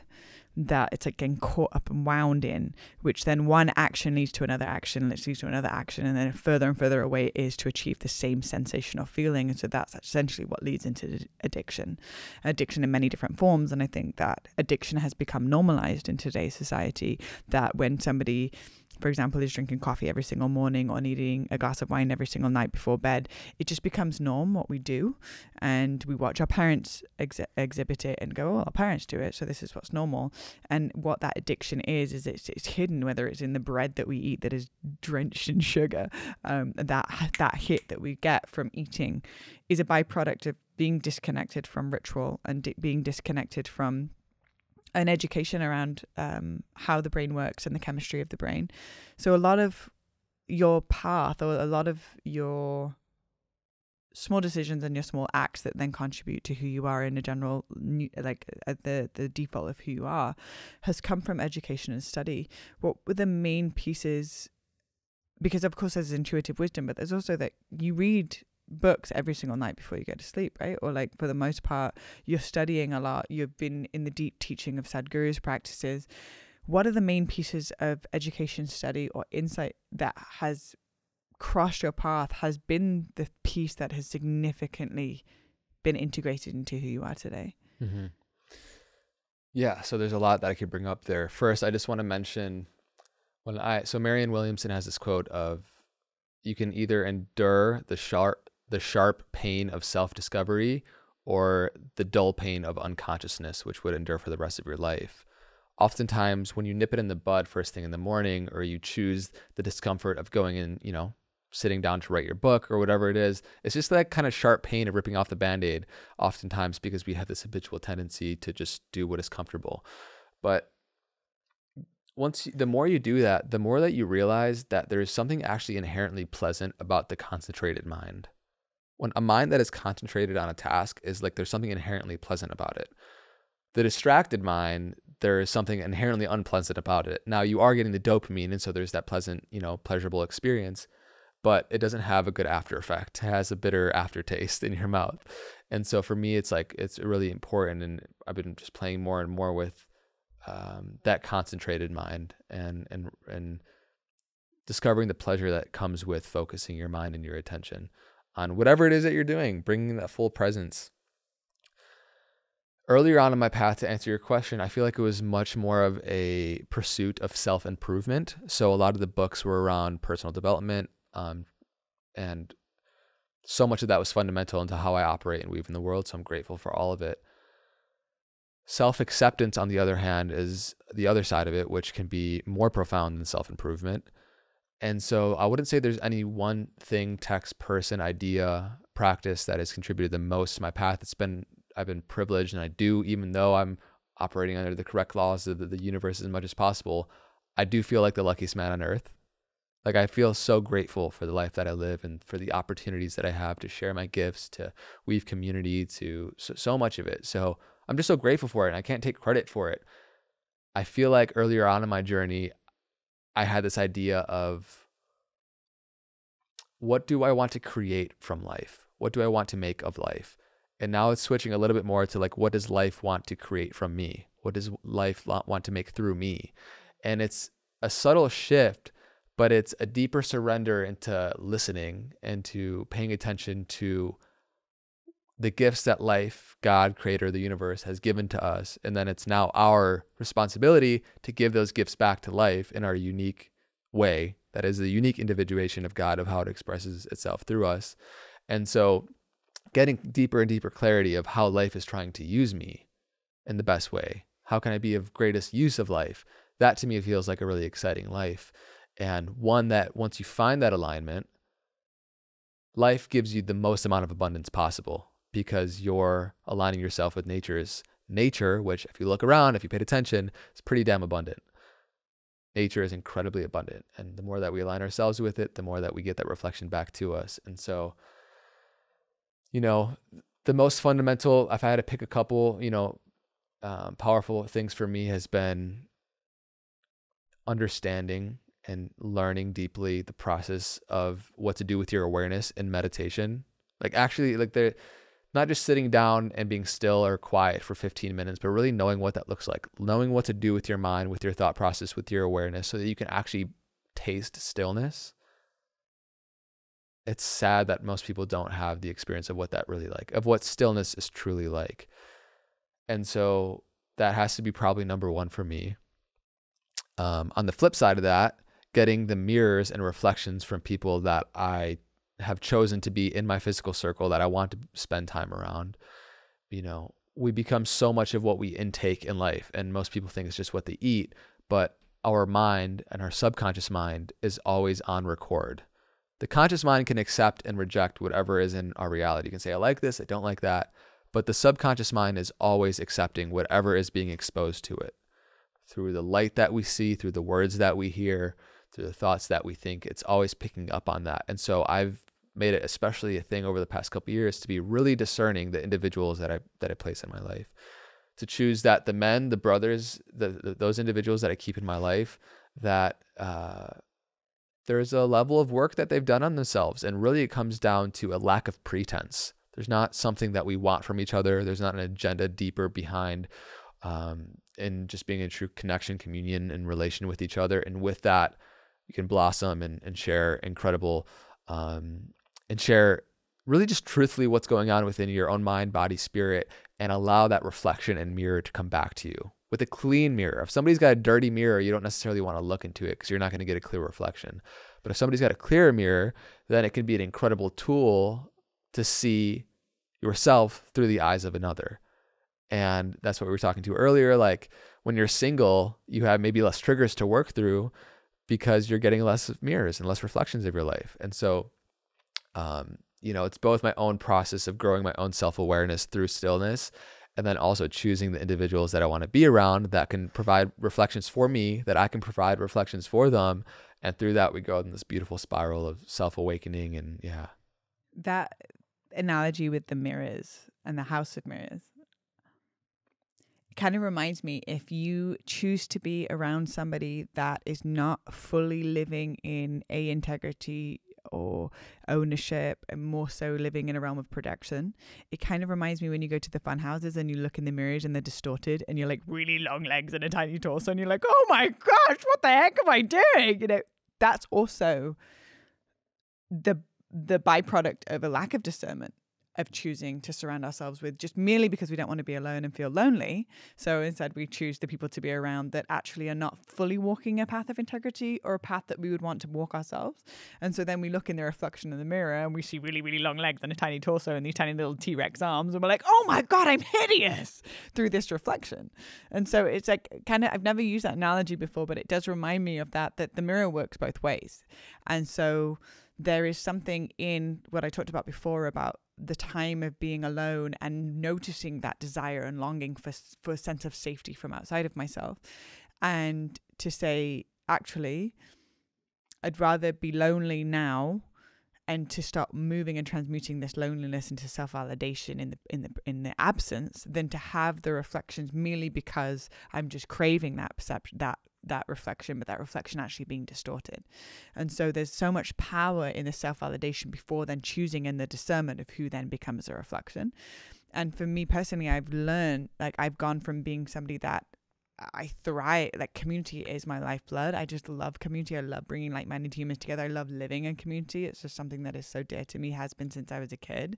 that it's like getting caught up and wound in, which then one action leads to another action, which leads to another action, and then further and further away it is to achieve the same sensation or feeling. And so that's essentially what leads into addiction. Addiction in many different forms. And I think that addiction has become normalized in today's society that when somebody for example, is drinking coffee every single morning or needing a glass of wine every single night before bed, it just becomes norm what we do. And we watch our parents ex- exhibit it and go, oh, our parents do it. So this is what's normal. And what that addiction is, is it's, it's hidden, whether it's in the bread that we eat that is drenched in sugar. Um, that, that hit that we get from eating is a byproduct of being disconnected from ritual and di- being disconnected from an education around um, how the brain works and the chemistry of the brain. So a lot of your path or a lot of your small decisions and your small acts that then contribute to who you are in a general like the the default of who you are has come from education and study what were the main pieces because of course there's intuitive wisdom but there's also that you read books every single night before you go to sleep, right? Or like for the most part, you're studying a lot. You've been in the deep teaching of Sadhguru's practices. What are the main pieces of education, study, or insight that has crossed your path, has been the piece that has significantly been integrated into who you are today? Mm-hmm. Yeah, so there's a lot that I could bring up there. First, I just want to mention when I so Marianne Williamson has this quote of you can either endure the sharp the sharp pain of self discovery or the dull pain of unconsciousness, which would endure for the rest of your life. Oftentimes, when you nip it in the bud first thing in the morning, or you choose the discomfort of going in, you know, sitting down to write your book or whatever it is, it's just that kind of sharp pain of ripping off the band aid, oftentimes because we have this habitual tendency to just do what is comfortable. But once you, the more you do that, the more that you realize that there is something actually inherently pleasant about the concentrated mind when a mind that is concentrated on a task is like there's something inherently pleasant about it. The distracted mind, there is something inherently unpleasant about it. Now you are getting the dopamine, and so there's that pleasant, you know, pleasurable experience, but it doesn't have a good after effect. It has a bitter aftertaste in your mouth. And so for me, it's like it's really important, and I've been just playing more and more with um, that concentrated mind and and and discovering the pleasure that comes with focusing your mind and your attention on whatever it is that you're doing, bringing that full presence. Earlier on in my path to answer your question, I feel like it was much more of a pursuit of self improvement. So a lot of the books were around personal development, um, and so much of that was fundamental into how I operate and weave in the world. So I'm grateful for all of it. Self acceptance, on the other hand, is the other side of it, which can be more profound than self improvement. And so I wouldn't say there's any one thing, text, person, idea, practice that has contributed the most to my path. It's been I've been privileged and I do, even though I'm operating under the correct laws of the, the universe as much as possible, I do feel like the luckiest man on earth. Like I feel so grateful for the life that I live and for the opportunities that I have to share my gifts, to weave community, to so, so much of it. So I'm just so grateful for it and I can't take credit for it. I feel like earlier on in my journey, I had this idea of what do I want to create from life? What do I want to make of life? And now it's switching a little bit more to like, what does life want to create from me? What does life want to make through me? And it's a subtle shift, but it's a deeper surrender into listening and to paying attention to the gifts that life, God, creator, of the universe has given to us. And then it's now our responsibility to give those gifts back to life in our unique way. That is the unique individuation of God, of how it expresses itself through us. And so getting deeper and deeper clarity of how life is trying to use me in the best way. How can I be of greatest use of life? That to me feels like a really exciting life. And one that once you find that alignment, life gives you the most amount of abundance possible because you're aligning yourself with nature's nature, which, if you look around, if you paid attention, is pretty damn abundant. Nature is incredibly abundant. And the more that we align ourselves with it, the more that we get that reflection back to us. And so, you know, the most fundamental, if I had to pick a couple, you know, um, powerful things for me has been understanding and learning deeply the process of what to do with your awareness in meditation. Like actually like they're not just sitting down and being still or quiet for 15 minutes, but really knowing what that looks like, knowing what to do with your mind, with your thought process, with your awareness so that you can actually taste stillness. It's sad that most people don't have the experience of what that really like, of what stillness is truly like. And so that has to be probably number one for me. Um, on the flip side of that, getting the mirrors and reflections from people that I have chosen to be in my physical circle that I want to spend time around. You know, we become so much of what we intake in life, and most people think it's just what they eat, but our mind and our subconscious mind is always on record. The conscious mind can accept and reject whatever is in our reality. You can say, I like this, I don't like that. But the subconscious mind is always accepting whatever is being exposed to it through the light that we see, through the words that we hear, through the thoughts that we think. It's always picking up on that. And so I've made it especially a thing over the past couple years to be really discerning the individuals that I that I place in my life. To choose that the men, the brothers, the, the those individuals that I keep in my life, that uh, there's a level of work that they've done on themselves, and really it comes down to a lack of pretense. There's not something that we want from each other. There's not an agenda deeper behind um, in just being in true connection, communion, and relation with each other. And with that, you can blossom and, and share incredible um, and share really just truthfully what's going on within your own mind, body, spirit, and allow that reflection and mirror to come back to you with a clean mirror. If somebody's got a dirty mirror, you don't necessarily want to look into it because you're not going to get a clear reflection. But if somebody's got a clear mirror, then it can be an incredible tool to see yourself through the eyes of another. And that's what we were talking to earlier. Like when you're single, you have maybe less triggers to work through because you're getting less mirrors and less reflections of your life. And so, um, you know, it's both my own process of growing my own self awareness through stillness and then also choosing the individuals that I want to be around that can provide reflections for me, that I can provide reflections for them. And through that, we go in this beautiful spiral of self awakening. And yeah. That analogy with the mirrors and the house of mirrors kind of reminds me if you choose to be around somebody that is not fully living in a integrity or ownership and more so living in a realm of production. It kind of reminds me when you go to the fun houses and you look in the mirrors and they're distorted and you're like really long legs and a tiny torso and you're like, oh my gosh, what the heck am I doing? You know, that's also the the byproduct of a lack of discernment of choosing to surround ourselves with just merely because we don't want to be alone and feel lonely. So instead, we choose the people to be around that actually are not fully walking a path of integrity or a path that we would want to walk ourselves. And so then we look in the reflection in the mirror and we see really, really long legs and a tiny torso and these tiny little T Rex arms. And we're like, oh my God, I'm hideous through this reflection. And so it's like kind of, I've never used that analogy before, but it does remind me of that, that the mirror works both ways. And so, there is something in what I talked about before about the time of being alone and noticing that desire and longing for for a sense of safety from outside of myself. And to say actually I'd rather be lonely now and to start moving and transmuting this loneliness into self-validation in the in the in the absence than to have the reflections merely because I'm just craving that perception that that reflection, but that reflection actually being distorted. And so there's so much power in the self validation before then choosing and the discernment of who then becomes a reflection. And for me personally, I've learned, like, I've gone from being somebody that I thrive, like, community is my lifeblood. I just love community. I love bringing like minded humans together. I love living in community. It's just something that is so dear to me, has been since I was a kid.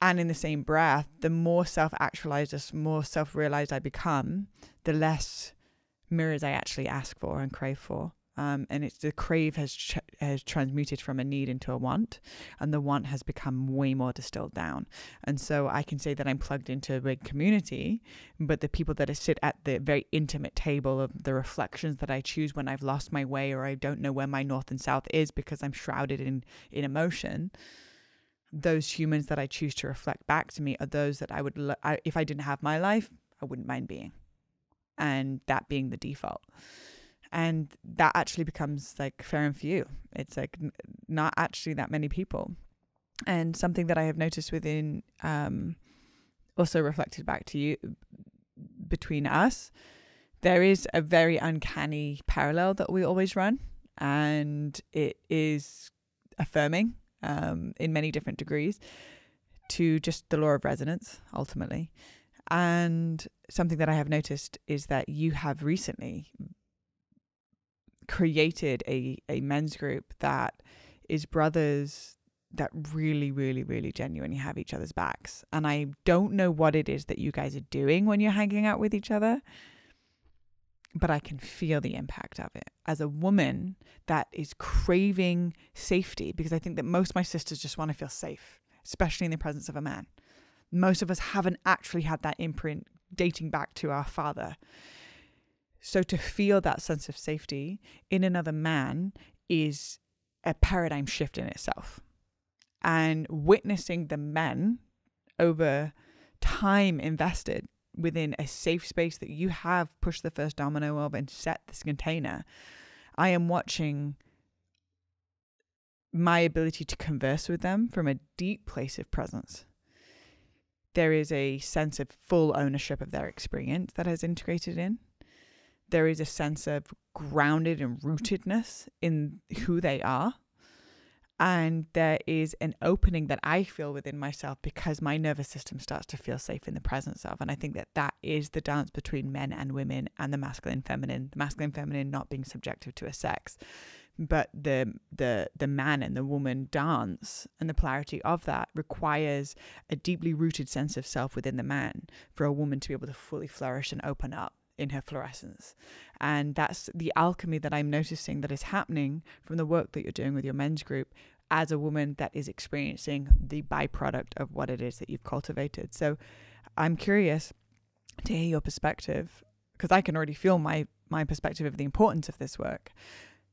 And in the same breath, the more self actualized, the more self realized I become, the less mirrors I actually ask for and crave for. Um, and it's the crave has ch- has transmuted from a need into a want, and the want has become way more distilled down. And so I can say that I'm plugged into a big community, but the people that sit at the very intimate table of the reflections that I choose when I've lost my way or I don't know where my north and south is because I'm shrouded in in emotion. Those humans that I choose to reflect back to me are those that I would, lo- I, if I didn't have my life, I wouldn't mind being and that being the default. And that actually becomes like fair and few. It's like n- not actually that many people. And something that i have noticed within um also reflected back to you between us there is a very uncanny parallel that we always run, and it is affirming um, in many different degrees to just the law of resonance ultimately. And something that I have noticed is that you have recently created a, a men's group that is brothers that really, really, really genuinely have each other's backs. And I don't know what it is that you guys are doing when you're hanging out with each other, but I can feel the impact of it. As a woman that is craving safety, because I think that most of my sisters just want to feel safe, especially in the presence of a man. Most of us haven't actually had that imprint dating back to our father. So to feel that sense of safety in another man is a paradigm shift in itself. And witnessing the men over time invested within a safe space that you have pushed the first domino of and set this container, I am watching my ability to converse with them from a deep place of presence. There is a sense of full ownership of their experience that has integrated in. There is a sense of grounded and rootedness in who they are and there is an opening that I feel within myself because my nervous system starts to feel safe in the presence of. And I think that that is the dance between men and women and the masculine feminine, the masculine feminine not being subjective to a sex, but the the the man and the woman dance and the polarity of that requires a deeply rooted sense of self within the man for a woman to be able to fully flourish and open up in her fluorescence. And that's the alchemy that I'm noticing that is happening from the work that you're doing with your men's group as a woman that is experiencing the byproduct of what it is that you've cultivated. So I'm curious to hear your perspective because I can already feel my my perspective of the importance of this work,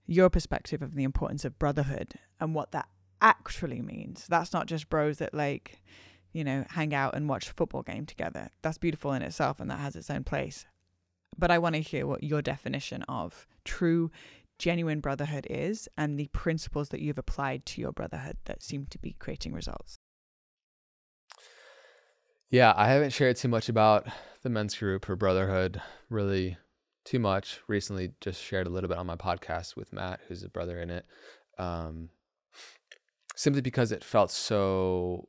your perspective of the importance of brotherhood and what that actually means. That's not just bros that like, you know, hang out and watch a football game together. That's beautiful in itself and that has its own place. But I want to hear what your definition of true genuine brotherhood is and the principles that you've applied to your brotherhood that seem to be creating results. Yeah, I haven't shared too much about the men's group or brotherhood really too much. Recently, just shared a little bit on my podcast with Matt, who's a brother in it. Um, simply because it felt so,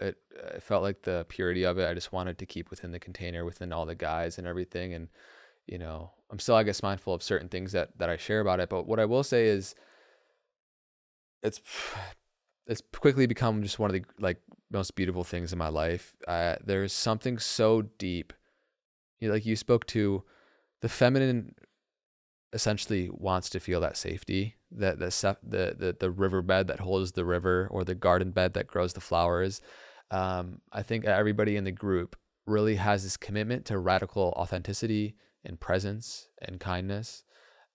it, it felt like the purity of it. I just wanted to keep within the container, within all the guys and everything. And you know, I'm still, I guess, mindful of certain things that that I share about it. But what I will say is, it's it's quickly become just one of the like most beautiful things in my life. Uh, there's something so deep, you know, like you spoke to, the feminine essentially wants to feel that safety, that the the the the riverbed that holds the river or the garden bed that grows the flowers. Um, I think everybody in the group really has this commitment to radical authenticity, and presence and kindness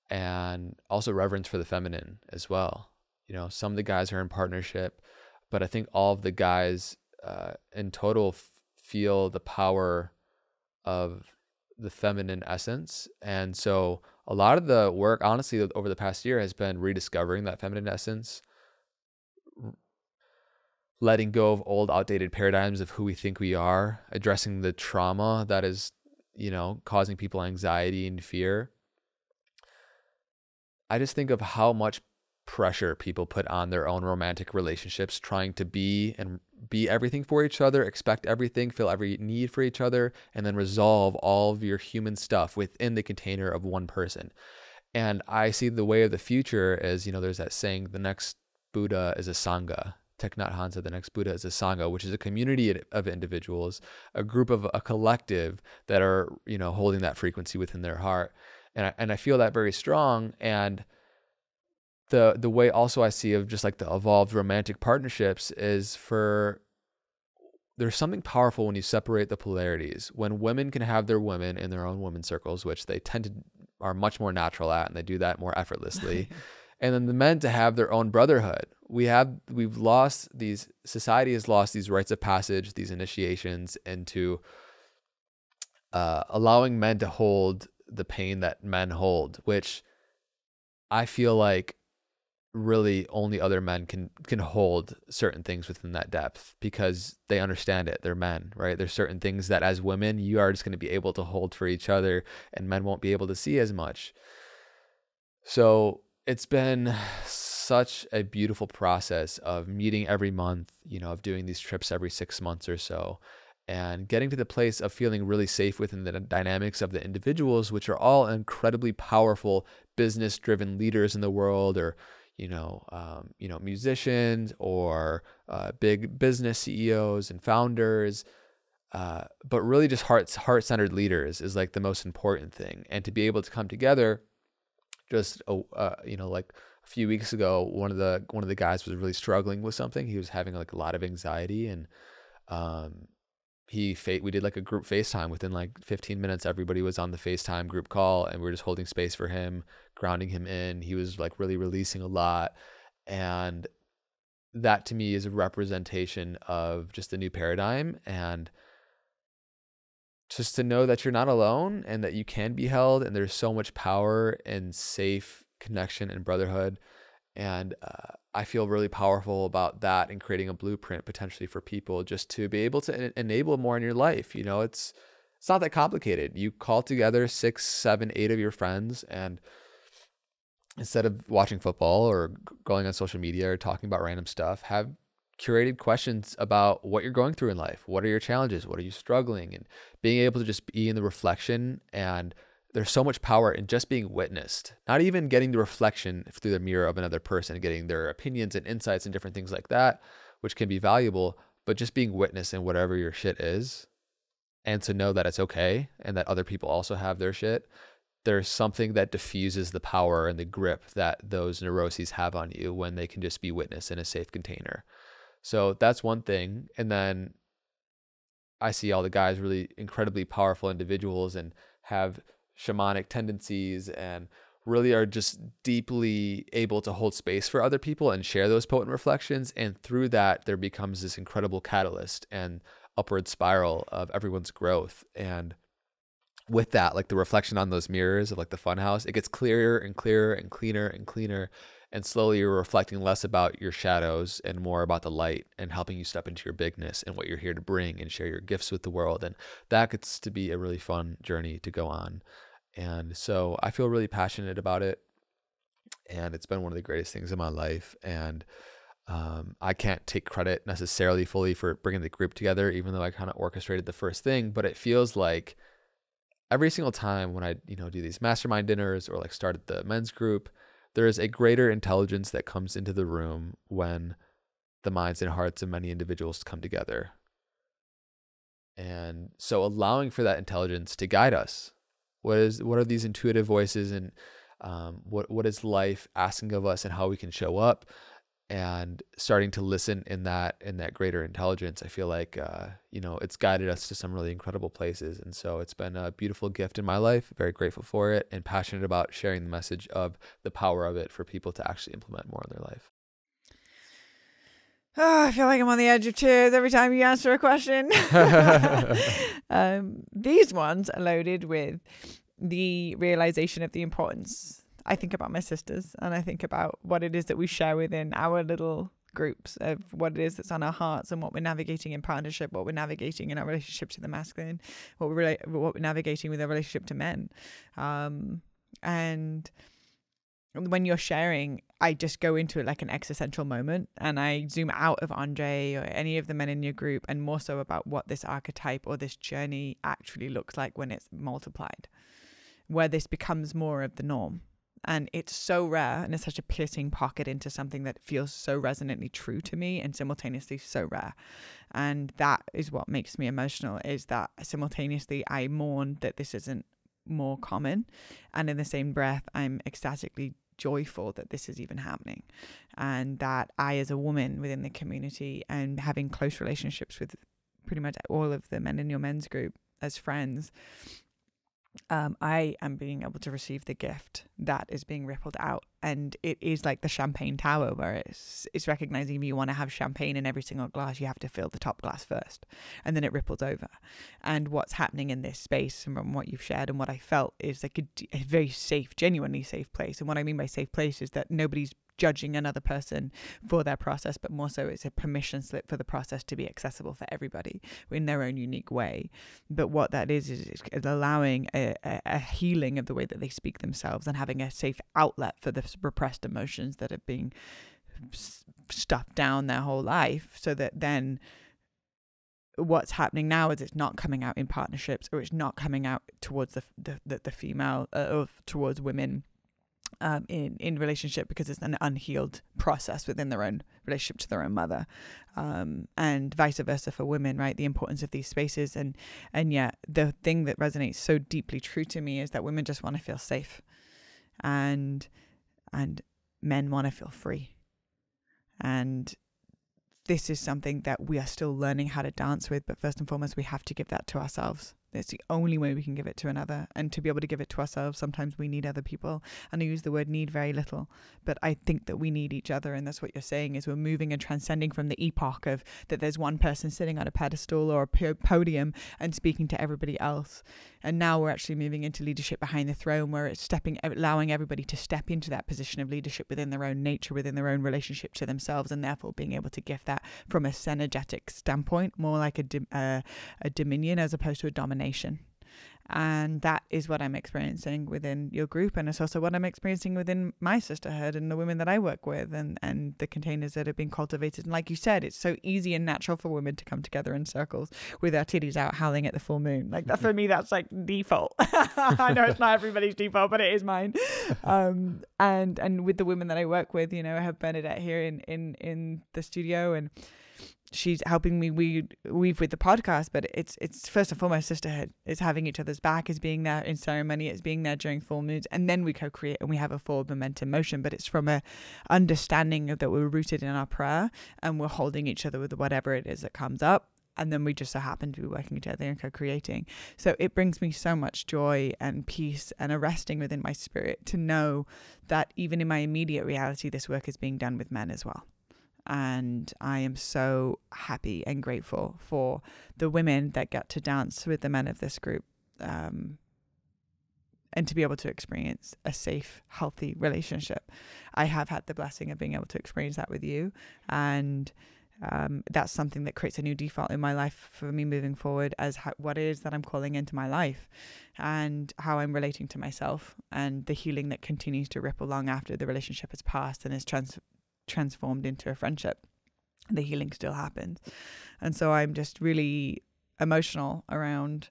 and also reverence for the feminine as well. You know, some of the guys are in partnership, but I think all of the guys uh, in total f- feel the power of the feminine essence. And so a lot of the work, honestly, over the past year has been rediscovering that feminine essence, letting go of old, outdated paradigms of who we think we are, addressing the trauma that is you know, causing people anxiety and fear. I just think of how much pressure people put on their own romantic relationships trying to be and be everything for each other, expect everything, feel every need for each other, and then resolve all of your human stuff within the container of one person. And I see the way of the future as, you know, there's that saying, the next Buddha is a Sangha. Thich Nhat Hanh said the next Buddha is a Sangha, which is a community of individuals, a group of a collective that are, you know, holding that frequency within their heart. And I, and I feel that very strong. And the the way also I see of just like the evolved romantic partnerships is for there's something powerful when you separate the polarities. When women can have their women in their own women circles, which they tend to are much more natural at, and they do that more effortlessly. <laughs> and then the men to have their own brotherhood. We have we've lost these society has lost these rites of passage, these initiations into uh, allowing men to hold the pain that men hold, which I feel like really only other men can can hold certain things within that depth because they understand it. They're men right? There's certain things that as women you are just going to be able to hold for each other and men won't be able to see as much. So it's been such a beautiful process of meeting every month you know of doing these trips every 6 months or so and getting to the place of feeling really safe within the dynamics of the individuals which are all incredibly powerful business driven leaders in the world or you know, um, you know, musicians or uh, big business CEOs and founders, uh, but really just heart heart centered leaders is like the most important thing. And to be able to come together, just uh, you know, like a few weeks ago, one of the one of the guys was really struggling with something. He was having like a lot of anxiety, and um, he fa- we did like a group FaceTime within like 15 minutes. Everybody was on the FaceTime group call, and we were just holding space for him, grounding him in. He was like really releasing a lot, and that to me is a representation of just a new paradigm and just to know that you're not alone and that you can be held and there's so much power and safe connection and brotherhood and uh, I feel really powerful about that and creating a blueprint potentially for people just to be able to en- enable more in your life. You know, it's it's not that complicated. You call together six, seven, eight of your friends, and instead of watching football or going on social media or talking about random stuff, have curated questions about what you're going through in life. What are your challenges? What are you struggling? And being able to just be in the reflection and there's so much power in just being witnessed, not even getting the reflection through the mirror of another person, getting their opinions and insights and different things like that, which can be valuable, but just being witness in whatever your shit is and to know that it's okay and that other people also have their shit. There's something that diffuses the power and the grip that those neuroses have on you when they can just be witness in a safe container. So that's one thing. And then I see all the guys really incredibly powerful individuals and have shamanic tendencies and really are just deeply able to hold space for other people and share those potent reflections. And through that, there becomes this incredible catalyst and upward spiral of everyone's growth. And with that, like the reflection on those mirrors of like the funhouse, it gets clearer and clearer and cleaner and cleaner. And slowly you're reflecting less about your shadows and more about the light and helping you step into your bigness and what you're here to bring and share your gifts with the world. And that gets to be a really fun journey to go on. And so I feel really passionate about it. And it's been one of the greatest things in my life. And um, I can't take credit necessarily fully for bringing the group together, even though I kind of orchestrated the first thing. But it feels like every single time when I, you know, do these mastermind dinners or like started the men's group, there is a greater intelligence that comes into the room when the minds and hearts of many individuals come together. And so allowing for that intelligence to guide us what is what are these intuitive voices and um, what what is life asking of us and how we can show up and starting to listen in that in that greater intelligence i feel like uh, you know it's guided us to some really incredible places and so it's been a beautiful gift in my life very grateful for it and passionate about sharing the message of the power of it for people to actually implement more in their life Oh, <sighs> I feel like I'm on the edge of tears every time you answer a question. <laughs> <laughs> um, these ones are loaded with the realization of the importance. I think about my sisters and I think about what it is that we share within our little groups of what it is that's on our hearts and what we're navigating in partnership, what we're navigating in our relationship to the masculine, what we're what we're navigating with our relationship to men, um, and when you're sharing, I just go into it like an existential moment and I zoom out of Andre or any of the men in your group and more so about what this archetype or this journey actually looks like when it's multiplied, where this becomes more of the norm. And it's so rare and it's such a piercing pocket into something that feels so resonantly true to me and simultaneously so rare. And that is what makes me emotional is that simultaneously I mourn that this isn't more common. And in the same breath, I'm ecstatically joyful that this is even happening and that I, as a woman within the community and having close relationships with pretty much all of the men in your men's group as friends, um, I am being able to receive the gift that is being rippled out, and it is like the champagne tower, where it's it's recognizing if you want to have champagne in every single glass, you have to fill the top glass first, and then it ripples over. And what's happening in this space, and from what you've shared and what I felt, is like a, a very safe, genuinely safe place. And what I mean by safe place is that nobody's judging another person for their process, but more so it's a permission slip for the process to be accessible for everybody in their own unique way. But what that is is, allowing a, a, a healing of the way that they speak themselves and having a safe outlet for the repressed emotions that have been stuffed down their whole life, so that then what's happening now is it's not coming out in partnerships or it's not coming out towards the the, the, the female uh, or towards women um, in in relationship because it's an unhealed process within their own relationship to their own mother, um, and vice versa for women. Right, the importance of these spaces, and and yet the thing that resonates so deeply true to me is that women just want to feel safe, and and men want to feel free, and this is something that we are still learning how to dance with. But first and foremost, we have to give that to ourselves. It's the only way we can give it to another. And to be able to give it to ourselves, sometimes we need other people. And I use the word need very little, but I think that we need each other. And that's what you're saying is we're moving and transcending from the epoch of that there's one person sitting on a pedestal or a podium and speaking to everybody else. And now we're actually moving into leadership behind the throne where it's stepping, allowing everybody to step into that position of leadership within their own nature, within their own relationship to themselves, and therefore being able to gift that from a synergetic standpoint, more like a, uh, a dominion as opposed to a domination and that is what I'm experiencing within your group and it's also what I'm experiencing within my sisterhood and the women that I work with and and the containers that have been cultivated. And like you said it's so easy and natural for women to come together in circles with our titties out howling at the full moon. Like that for me that's like default. <laughs> I know it's not everybody's default but it is mine. Um and and with the women that I work with you know I have Bernadette here in in in the studio and she's helping me weave, weave with the podcast but it's it's first and foremost sisterhood. It's having each other's back is being there in ceremony it's being there during full moons and then we co-create and we have a forward momentum motion but it's from a understanding that we're rooted in our prayer and we're holding each other with whatever it is that comes up and then we just so happen to be working together and co-creating. So it brings me so much joy and peace and a resting within my spirit to know that even in my immediate reality this work is being done with men as well and I am so happy and grateful for the women that get to dance with the men of this group. Um, and to be able to experience a safe, healthy relationship. I have had the blessing of being able to experience that with you. And um, that's something that creates a new default in my life for me moving forward as how, what it is that I'm calling into my life and how I'm relating to myself and the healing that continues to ripple long after the relationship has passed and is trans- transformed into a friendship, the healing still happens. And so I'm just really emotional around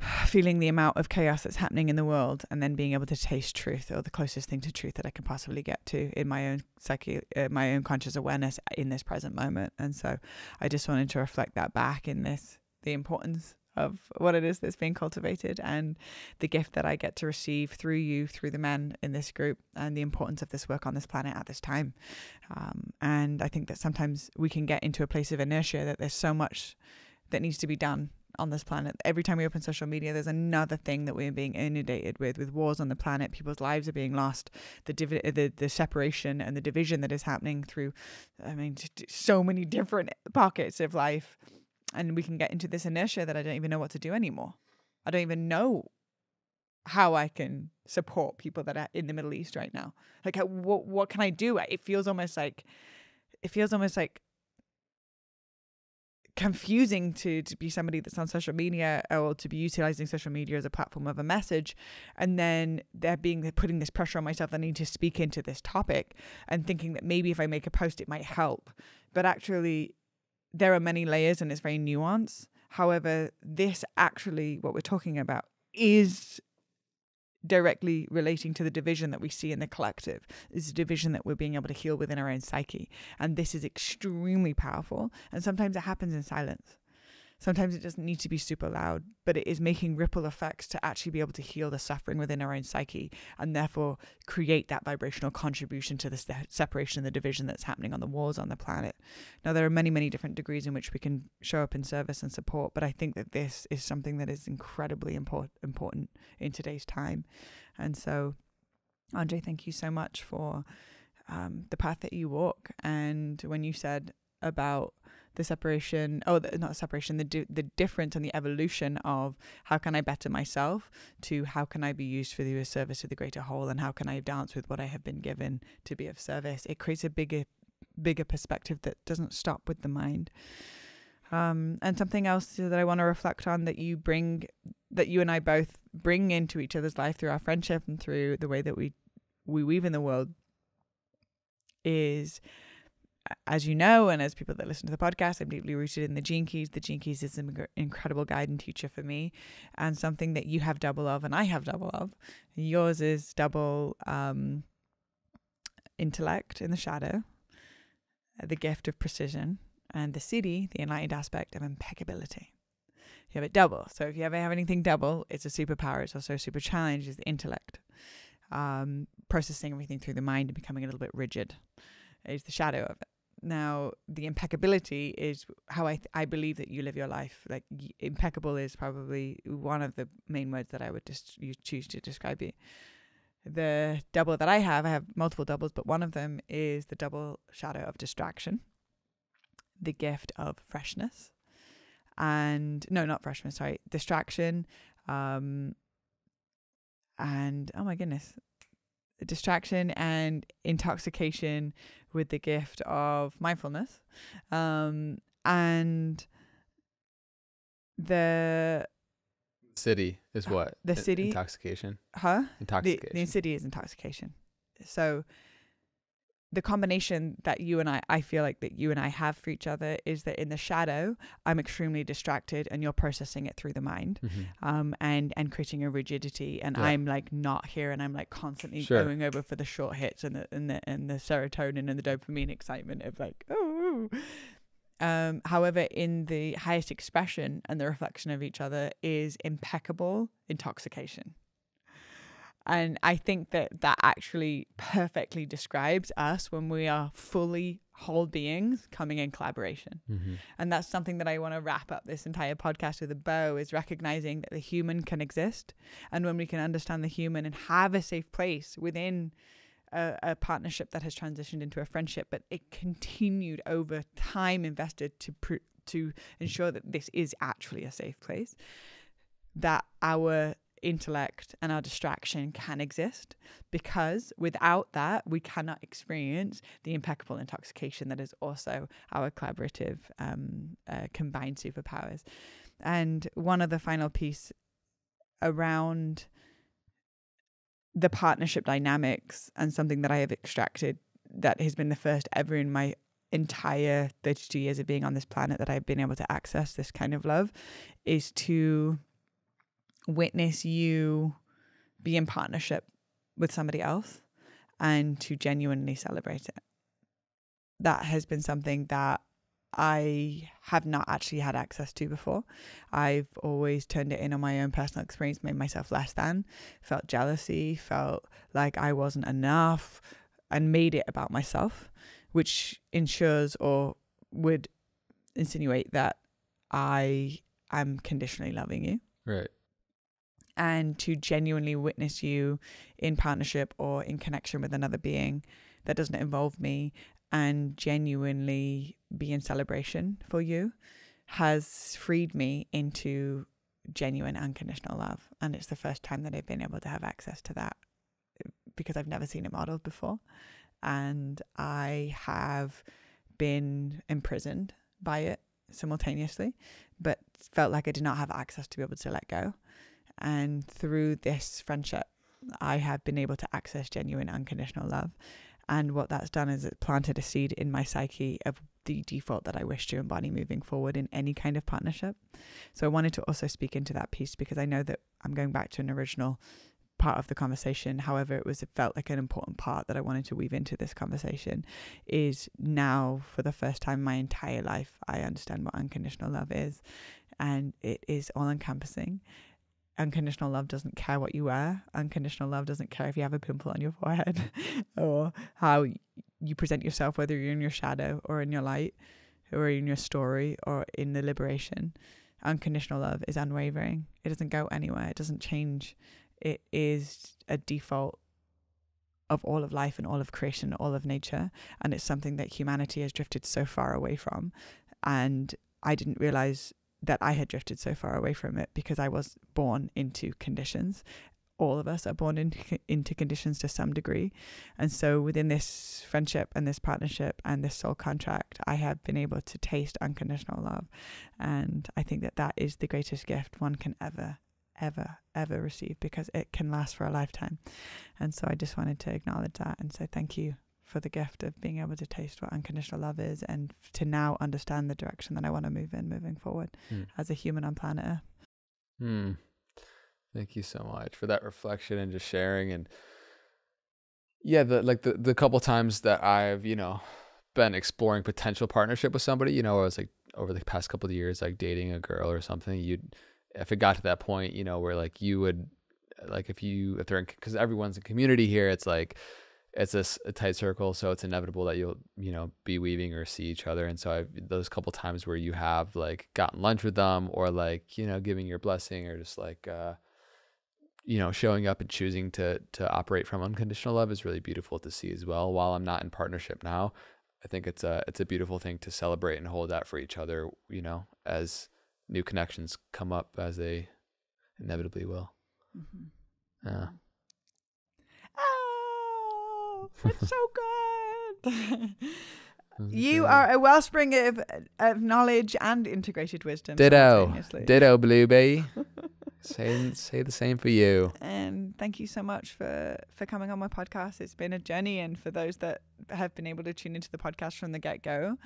<sighs> feeling the amount of chaos that's happening in the world and then being able to taste truth or the closest thing to truth that I can possibly get to in my own psyche uh, my own conscious awareness in this present moment and so I just wanted to reflect that back in this the importance of what it is that's being cultivated and the gift that I get to receive through you, through the men in this group, and the importance of this work on this planet at this time. Um, and I think that sometimes we can get into a place of inertia that there's so much that needs to be done on this planet. Every time we open social media, there's another thing that we're being inundated with, with wars on the planet. People's lives are being lost. The divi- the the separation and the division that is happening through, I mean, so many different pockets of life and we can get into this inertia that I don't even know what to do anymore. I don't even know how I can support people that are in the Middle East right now. Like, what what can I do? It feels almost like it feels almost like confusing to to be somebody that's on social media or to be utilizing social media as a platform of a message and then they're being putting this pressure on myself that I need to speak into this topic and thinking that maybe if I make a post it might help but actually there are many layers and it's very nuanced. However, this actually, what we're talking about, is directly relating to the division that we see in the collective. Is a division that we're being able to heal within our own psyche. And this is extremely powerful. And sometimes it happens in silence. Sometimes it doesn't need to be super loud, but it is making ripple effects to actually be able to heal the suffering within our own psyche and therefore create that vibrational contribution to the separation and the division that's happening on the wars on the planet. Now, there are many, many different degrees in which we can show up in service and support, but I think that this is something that is incredibly import- important in today's time. And so, Andre, thank you so much for um, the path that you walk. And when you said about the separation oh the, not separation the di- the difference and the evolution of how can i better myself to how can i be used for the service of the greater whole and how can i dance with what i have been given to be of service. It creates a bigger bigger perspective that doesn't stop with the mind. Um, and something else that I want to reflect on that you bring, that you and I both bring into each other's life through our friendship and through the way that we we weave in the world, is, as you know, and as people that listen to the podcast, I'm deeply rooted in the Gene Keys. The Gene Keys is an incredible guide and teacher for me, and something that you have double of, and I have double of. Yours is double um, intellect in the shadow, the gift of precision and the Siddhi, the enlightened aspect of impeccability. You have it double. So if you ever have anything double, it's a superpower. It's also a super challenge, is the intellect. Um, processing everything through the mind and becoming a little bit rigid is the shadow of it. Now, the impeccability is how I th- I believe that you live your life. Like y- impeccable is probably one of the main words that I would just use, choose to describe you. The double that I have, I have multiple doubles, but one of them is the double shadow of distraction the gift of freshness and no not freshness sorry distraction um and oh my goodness distraction and intoxication with the gift of mindfulness um and the Siddhi is what? the Siddhi? intoxication? Huh? Intoxication the, the Siddhi is intoxication. So the combination that you and I, I feel like that you and I have for each other is that in the shadow, I'm extremely distracted and you're processing it through the mind, mm-hmm. um, and, and creating a rigidity. And yeah. I'm like not here and I'm like constantly sure. going over for the short hits and the, and the, and the serotonin and the dopamine excitement of like, oh, um, however, in the highest expression and the reflection of each other is impeccable intoxication. And I think that that actually perfectly describes us when we are fully whole beings coming in collaboration. Mm-hmm. And that's something that I want to wrap up this entire podcast with a bow is recognizing that the human can exist. And when we can understand the human and have a safe place within a, a partnership that has transitioned into a friendship, but it continued over time invested to pr- to ensure that this is actually a safe place, that our intellect and our distraction can exist because without that we cannot experience the impeccable intoxication that is also our collaborative um, uh, combined superpowers. And one of the final piece around the partnership dynamics and something that i have extracted that has been the first ever in my entire 32 years of being on this planet that I've been able to access this kind of love is to witness you be in partnership with somebody else and to genuinely celebrate it. That has been something that I have not actually had access to before. I've always turned it in on my own personal experience, made myself less than, felt jealousy, felt like I wasn't enough, and made it about myself, which ensures or would insinuate that I am conditionally loving you. Right and to genuinely witness you in partnership or in connection with another being that doesn't involve me and genuinely be in celebration for you has freed me into genuine unconditional love. And it's the first time that I've been able to have access to that because I've never seen it modeled before. And I have been imprisoned by it simultaneously but felt like I did not have access to be able to let go and through this friendship, I have been able to access genuine unconditional love. And what that's done is it planted a seed in my psyche of the default that I wish to embody moving forward in any kind of partnership. So I wanted to also speak into that piece because I know that I'm going back to an original part of the conversation. However, it was it felt like an important part that I wanted to weave into this conversation is now for the first time in my entire life I understand what unconditional love is and it is all encompassing unconditional love doesn't care what you wear. Unconditional love doesn't care if you have a pimple on your forehead <laughs> or how you present yourself, whether you're in your shadow or in your light or in your story or in the liberation. Unconditional love is unwavering. It doesn't go anywhere. It doesn't change. It is a default of all of life and all of creation, all of nature. And it's something that humanity has drifted so far away from and I didn't realize that I had drifted so far away from it because I was born into conditions. All of us are born into <laughs> into conditions to some degree, and so within this friendship and this partnership and this soul contract, I have been able to taste unconditional love, and I think that that is the greatest gift one can ever ever, ever receive because it can last for a lifetime. And so I just wanted to acknowledge that and say thank you for the gift of being able to taste what unconditional love is and to now understand the direction that I want to move in moving forward mm. as a human on planet Earth. Hmm. Thank you so much for that reflection and just sharing and yeah, the like the the couple times that I've, you know, been exploring potential partnership with somebody, you know, I was like over the past couple of years like dating a girl or something, you'd if it got to that point, you know, where like you would like if you if they're because everyone's a community here, it's like it's a, a, tight circle, so it's inevitable that you'll you know be weaving or see each other. And so I've those couple times where you have like gotten lunch with them or like you know giving your blessing or just like uh, you know showing up and choosing to to operate from unconditional love is really beautiful to see as well. While I'm not in partnership now, I think it's a it's a beautiful thing to celebrate and hold that for each other. You know as new connections come up as they inevitably will. Mm-hmm. Yeah. Oh, it's so good. <laughs> you are a wellspring of, of knowledge and integrated wisdom. Ditto. Ditto, Bluebee. <laughs> say, say the same for you. And thank you so much for, for coming on my podcast. It's been a journey. And for those that have been able to tune into the podcast from the get go,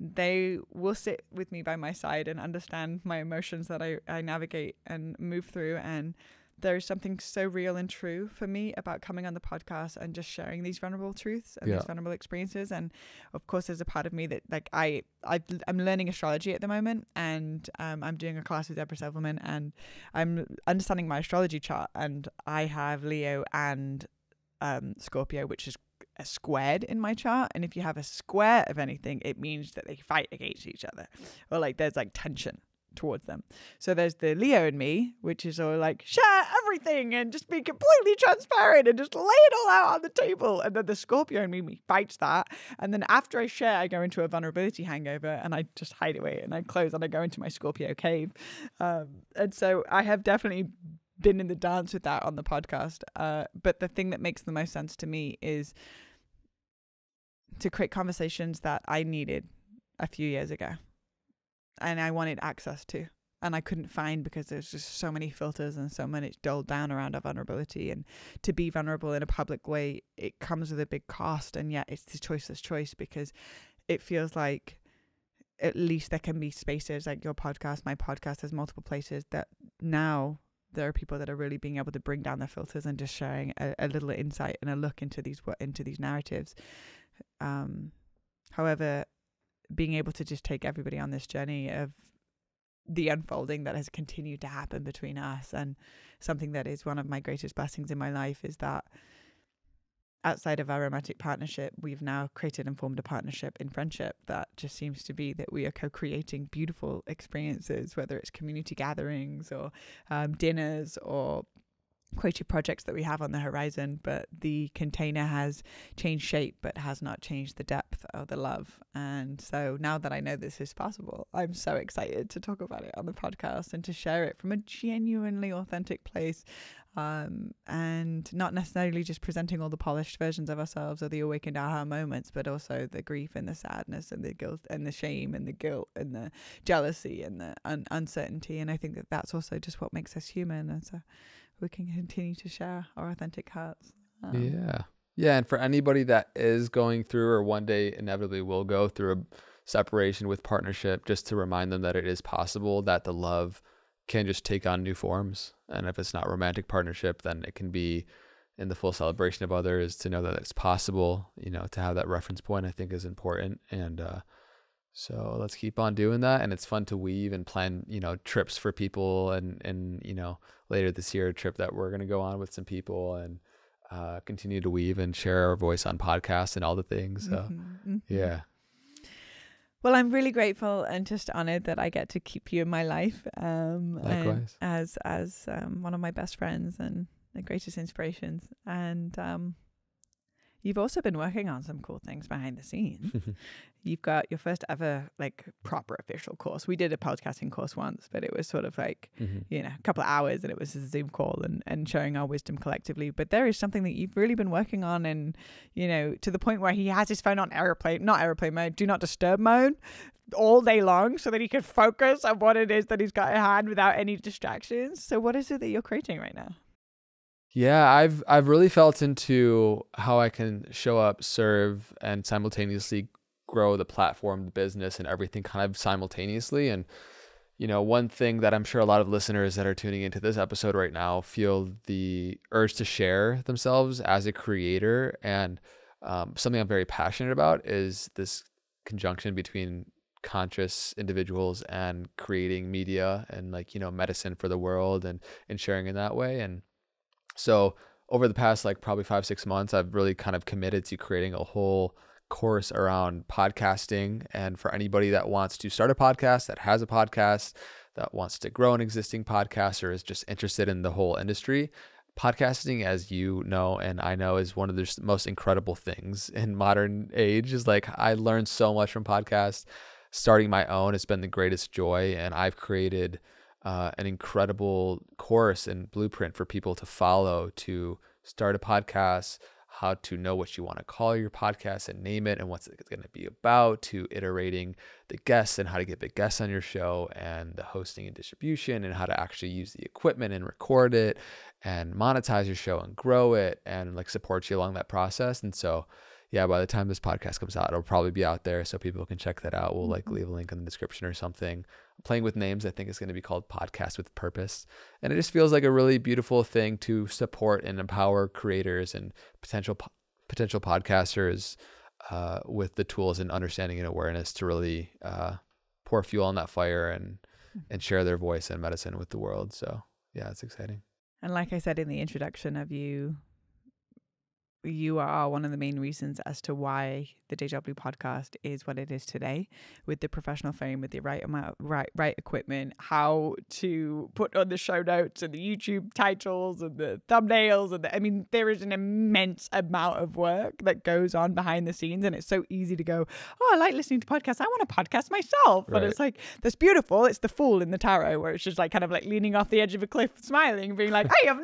they will sit with me by my side and understand my emotions that I, I navigate and move through. And there's something so real and true for me about coming on the podcast and just sharing these vulnerable truths and yeah. these vulnerable experiences. And of course, there's a part of me that like I, I I'm learning astrology at the moment, and um, I'm doing a class with Deborah Silverman, and I'm understanding my astrology chart, and I have Leo and um, Scorpio, which is a squared in my chart and if you have a square of anything it means that they fight against each other or like there's like tension towards them. So there's the leo in me which is all like share everything and just be completely transparent and just lay it all out on the table. And then the scorpio in me fights that. And then after i share i go into a vulnerability hangover and i just hide away and i close and i go into my scorpio cave. Um, and so i have definitely been in the dance with that on the podcast. Uh, but the thing that makes the most sense to me is to create conversations that I needed a few years ago and I wanted access to. And I couldn't find because there's just so many filters and so many dulled down around our vulnerability. And to be vulnerable in a public way, it comes with a big cost. And yet it's the choiceless choice because it feels like at least there can be spaces like your podcast, my podcast has multiple places that now there are people that are really being able to bring down their filters and just sharing a, a little insight and a look into these into these narratives um, however, being able to just take everybody on this journey of the unfolding that has continued to happen between us. And something that is one of my greatest blessings in my life is that outside of our romantic partnership we've now created and formed a partnership in friendship that just seems to be that we are co-creating beautiful experiences whether it's community gatherings or um, dinners or creative projects that we have on the horizon, but the container has changed shape but has not changed the depth of the love. And so now that I know this is possible, I'm so excited to talk about it on the podcast and to share it from a genuinely authentic place. Um, and not necessarily just presenting all the polished versions of ourselves or the awakened aha moments, but also the grief and the sadness and the guilt and the shame and the guilt and the jealousy and the un- uncertainty. And I think that that's also just what makes us human. And so we can continue to share our authentic hearts. Um, yeah. Yeah. And for anybody that is going through or one day inevitably will go through a separation with partnership, just to remind them that it is possible that the love can just take on new forms. And if it's not romantic partnership, then it can be in the full celebration of others to know that it's possible, you know, to have that reference point, I think is important. And, uh, so let's keep on doing that. And it's fun to weave and plan, you know, trips for people and, and, you know, later this year, a trip that we're going to go on with some people and uh, continue to weave and share our voice on podcasts and all the things. So, mm-hmm, mm-hmm. yeah. Well, I'm really grateful and just honored that I get to keep you in my life um, Likewise. as as um, one of my best friends and the greatest inspirations. And um, You've also been working on some cool things behind the scenes. <laughs> You've got your first ever like proper official course. We did a podcasting course once, but it was sort of like, Mm-hmm. you know, a couple of hours and it was a Zoom call and, and sharing our wisdom collectively. But there is something that you've really been working on and, you know, to the point where he has his phone on airplane, not airplane mode, do not disturb mode all day long so that he can focus on what it is that he's got in hand without any distractions. So what is it that you're creating right now? Yeah, I've I've really felt into how I can show up, serve, and simultaneously grow the platform, the business, and everything kind of simultaneously. And you know, one thing that I'm sure a lot of listeners that are tuning into this episode right now feel the urge to share themselves as a creator, and um, something I'm very passionate about is this conjunction between conscious individuals and creating media and like you know medicine for the world and and sharing in that way and so over the past like probably five, six months, I've really kind of committed to creating a whole course around podcasting. And for anybody that wants to start a podcast, that has a podcast, that wants to grow an existing podcast, or is just interested in the whole industry, podcasting, as you know and I know, is one of the most incredible things in modern age. Is like I learned so much from podcasts. Starting my own has been the greatest joy, and I've created uh, an incredible course and blueprint for people to follow to start a podcast, how to know what you want to call your podcast and name it and what's it going to be about, to iterating the guests and how to get the guests on your show and the hosting and distribution and how to actually use the equipment and record it and monetize your show and grow it and like support you along that process. And so, yeah, by the time this podcast comes out, it'll probably be out there so people can check that out. We'll like leave a link in the description or something. Playing with names, I think it's going to be called Podcast with Purpose. And it just feels like a really beautiful thing to support and empower creators and potential po- potential podcasters uh, with the tools and understanding and awareness to really uh, pour fuel on that fire and and share their voice and medicine with the world. So yeah, it's exciting. And like I said in the introduction of you, you are one of the main reasons as to why the Deja Blu podcast is what it is today, with the professional fame, with the right amount, right, right equipment, how to put on the show notes and the YouTube titles and the thumbnails, and the, I mean, there is an immense amount of work that goes on behind the scenes, and it's so easy to go, oh, I like listening to podcasts, I want to podcast myself, but it's like that's beautiful. It's the fool in the tarot where it's just like kind of like leaning off the edge of a cliff, smiling, being like, I have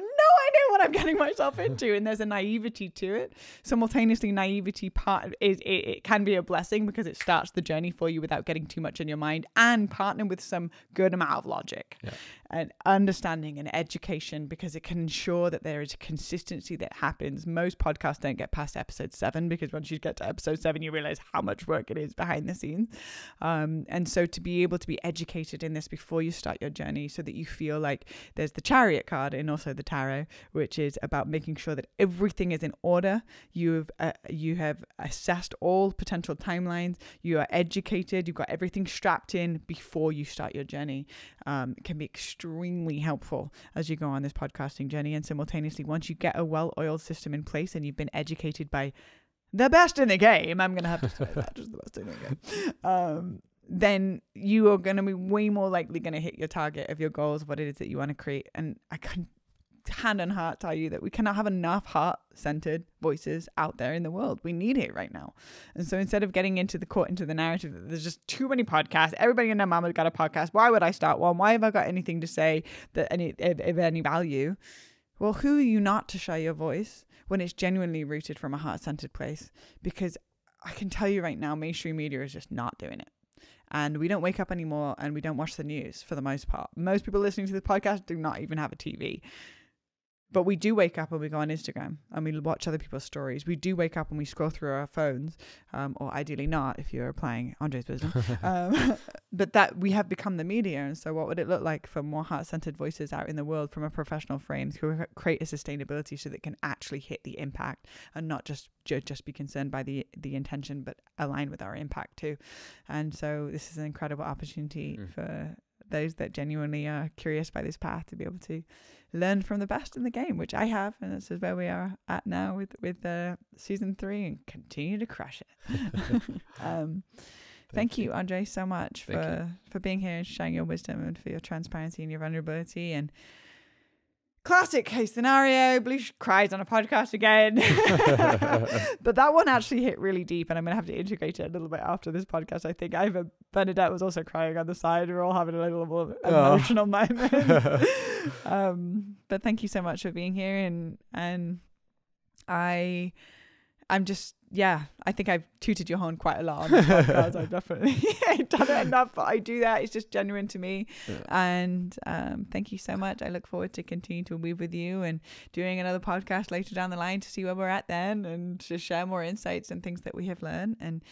idea what I'm getting myself into, and there's a naivety to it. Simultaneously, naivety part is it, it can be a blessing because it starts the journey for you without getting too much in your mind, and partner with some good amount of logic Yeah. And understanding and education because it can ensure that there is a consistency that happens. Most podcasts don't get past episode seven because once you get to episode seven, you realize how much work it is behind the scenes. Um, and so to be able to be educated in this before you start your journey so that you feel like there's the chariot card and also the tarot, which is about making sure that everything is in order. You've uh, you have assessed all potential timelines. You are educated. You've got everything strapped in before you start your journey. Um, it can be extremely helpful as you go on this podcasting journey. And simultaneously, once you get a well-oiled system in place and you've been educated by the best in the game, I'm gonna have to say that just the best in the game. Um, then you are going to be way more likely going to hit your target of your goals, what it is that you want to create. And I can hand on heart tell you that we cannot have enough heart centered voices out there in the world. We need it right now. And so instead of getting into the court, into the narrative there's just too many podcasts, everybody and their mama's got a podcast. Why would I start one? Why have I got anything to say that any of, of any value? Well, who are you not to share your voice when it's genuinely rooted from a heart centered place? Because I can tell you right now, mainstream media is just not doing it and we don't wake up anymore and we don't watch the news for the most part. Most people listening to this podcast do not even have a TV. But we do wake up and we go on Instagram and we watch other people's stories. We do wake up and we scroll through our phones, um, or ideally not if you're applying Andre's wisdom. <laughs> um, <laughs> but that we have become the media. And so, what would it look like for more heart centered voices out in the world from a professional frame to create a sustainability so that can actually hit the impact and not just just be concerned by the the intention, but align with our impact too. And so, this is an incredible opportunity Mm. for those that genuinely are curious by this path to be able to learn from the best in the game, which I have, and this is where we are at now with with uh, season three, and continue to crush it. <laughs> <laughs> um, thank, you, Andre, so much Thank for you. for being here and sharing your wisdom and for your transparency and your vulnerability and classic case scenario. Blu cries on a podcast again. <laughs> but that one actually hit really deep, and I'm going to have to integrate it a little bit after this podcast. I think I've Bernadette was also crying on the side. We're all having a little <laughs> oh. emotional oh. moment. <laughs> um, but thank you so much for being here, and and I, I'm just yeah, I think I've tooted your horn quite a lot on this podcast. I've definitely <laughs> done it enough, but I do that. It's just genuine to me. Yeah. And um, thank you so much. I look forward to continuing to weave with you and doing another podcast later down the line to see where we're at then and to share more insights and things that we have learned. And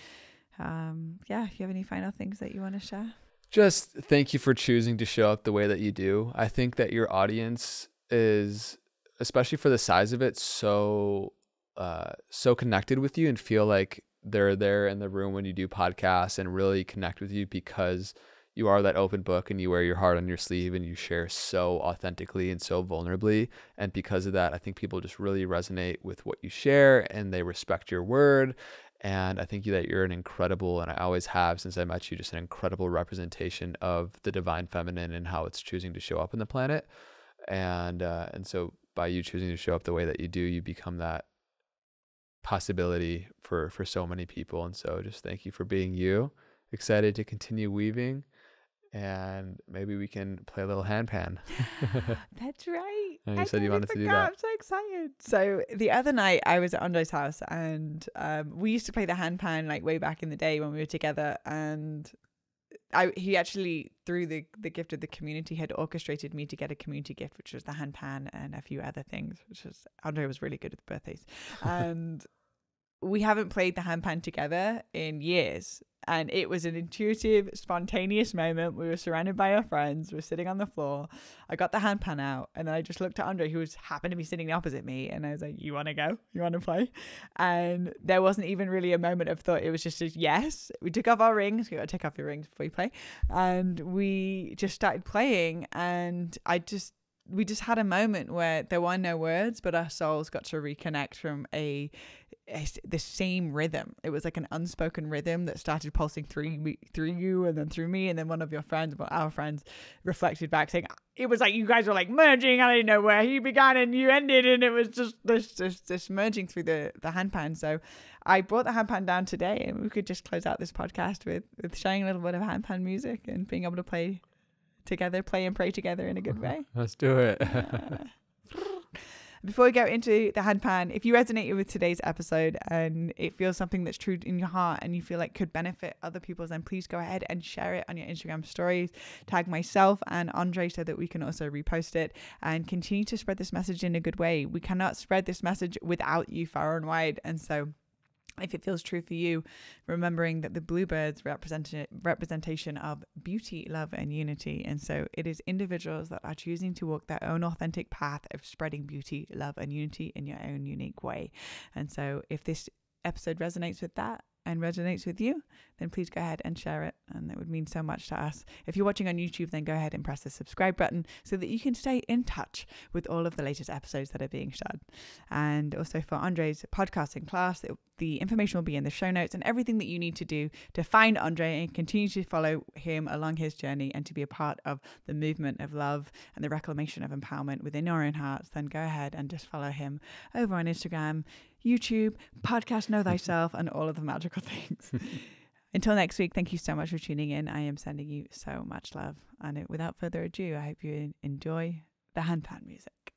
um, yeah, if you have any final things that you want to share. Just thank you for choosing to show up the way that you do. I think that your audience is, especially for the size of it, so uh, so connected with you and feel like they're there in the room when you do podcasts and really connect with you because you are that open book and you wear your heart on your sleeve and you share so authentically and so vulnerably. And because of that, I think people just really resonate with what you share and they respect your word. And I think that you're an incredible, and I always have since I met you, just an incredible representation of the divine feminine and how it's choosing to show up in the planet. And uh, and so by you choosing to show up the way that you do, you become that possibility for for so many people and so just thank you for being you. Excited to continue weaving and maybe we can play a little handpan <laughs> that's right. And you I said you wanted to do that. i'm so excited. So the other night i was at andre's house and um, we used to play the handpan like way back in the day when we were together and I, he actually through the the gift of the community had orchestrated me to get a community gift which was the handpan and a few other things which was Andre was really good at the birthdays. <laughs> And we haven't played the handpan together in years. And it was an intuitive, spontaneous moment. We were surrounded by our friends. We are sitting on the floor. I got the handpan out, and then I just looked at Andre, who was happened to be sitting opposite me, and I was like, "You want to go? You want to play?" And there wasn't even really a moment of thought. It was just a yes. We took off our rings. We got to take off your rings before you play, and we just started playing. And I just we just had a moment where there were no words, but our souls got to reconnect from a the same rhythm. It was like an unspoken rhythm that started pulsing through me, through you, and then through me, and then one of your friends, well, our friends, reflected back saying it was like you guys were like merging. I don't know where you began and you ended, and it was just this this, this merging through the the handpan. So I brought the handpan down today, and we could just close out this podcast with with sharing a little bit of handpan music and being able to play together, play and pray together in a good mm-hmm. way. Let's do it. <laughs> Before we go into the handpan, if you resonated with today's episode and it feels something that's true in your heart and you feel like could benefit other people, then please go ahead and share it on your Instagram stories. Tag myself and Andre so that we can also repost it and continue to spread this message in a good way. We cannot spread this message without you far and wide. And so if it feels true for you, remembering that the Blubirds represent representation of beauty, love, and unity. And so it is individuals that are choosing to walk their own authentic path of spreading beauty, love, and unity in your own unique way. And so if this episode resonates with that, and resonates with you, then please go ahead and share it. And that would mean so much to us. If you're watching on YouTube, then go ahead and press the subscribe button so that you can stay in touch with all of the latest episodes that are being shared. And also for Andre's podcasting class, it, the information will be in the show notes and everything that you need to do to find Andre and continue to follow him along his journey and to be a part of the movement of love and the reclamation of empowerment within your own hearts, then go ahead and just follow him over on Instagram. YouTube, podcast Know Thyself, and all of the magical <laughs> things. <laughs> Until next week, thank you so much for tuning in. I am sending you so much love. And without further ado, I hope you enjoy the handpan music.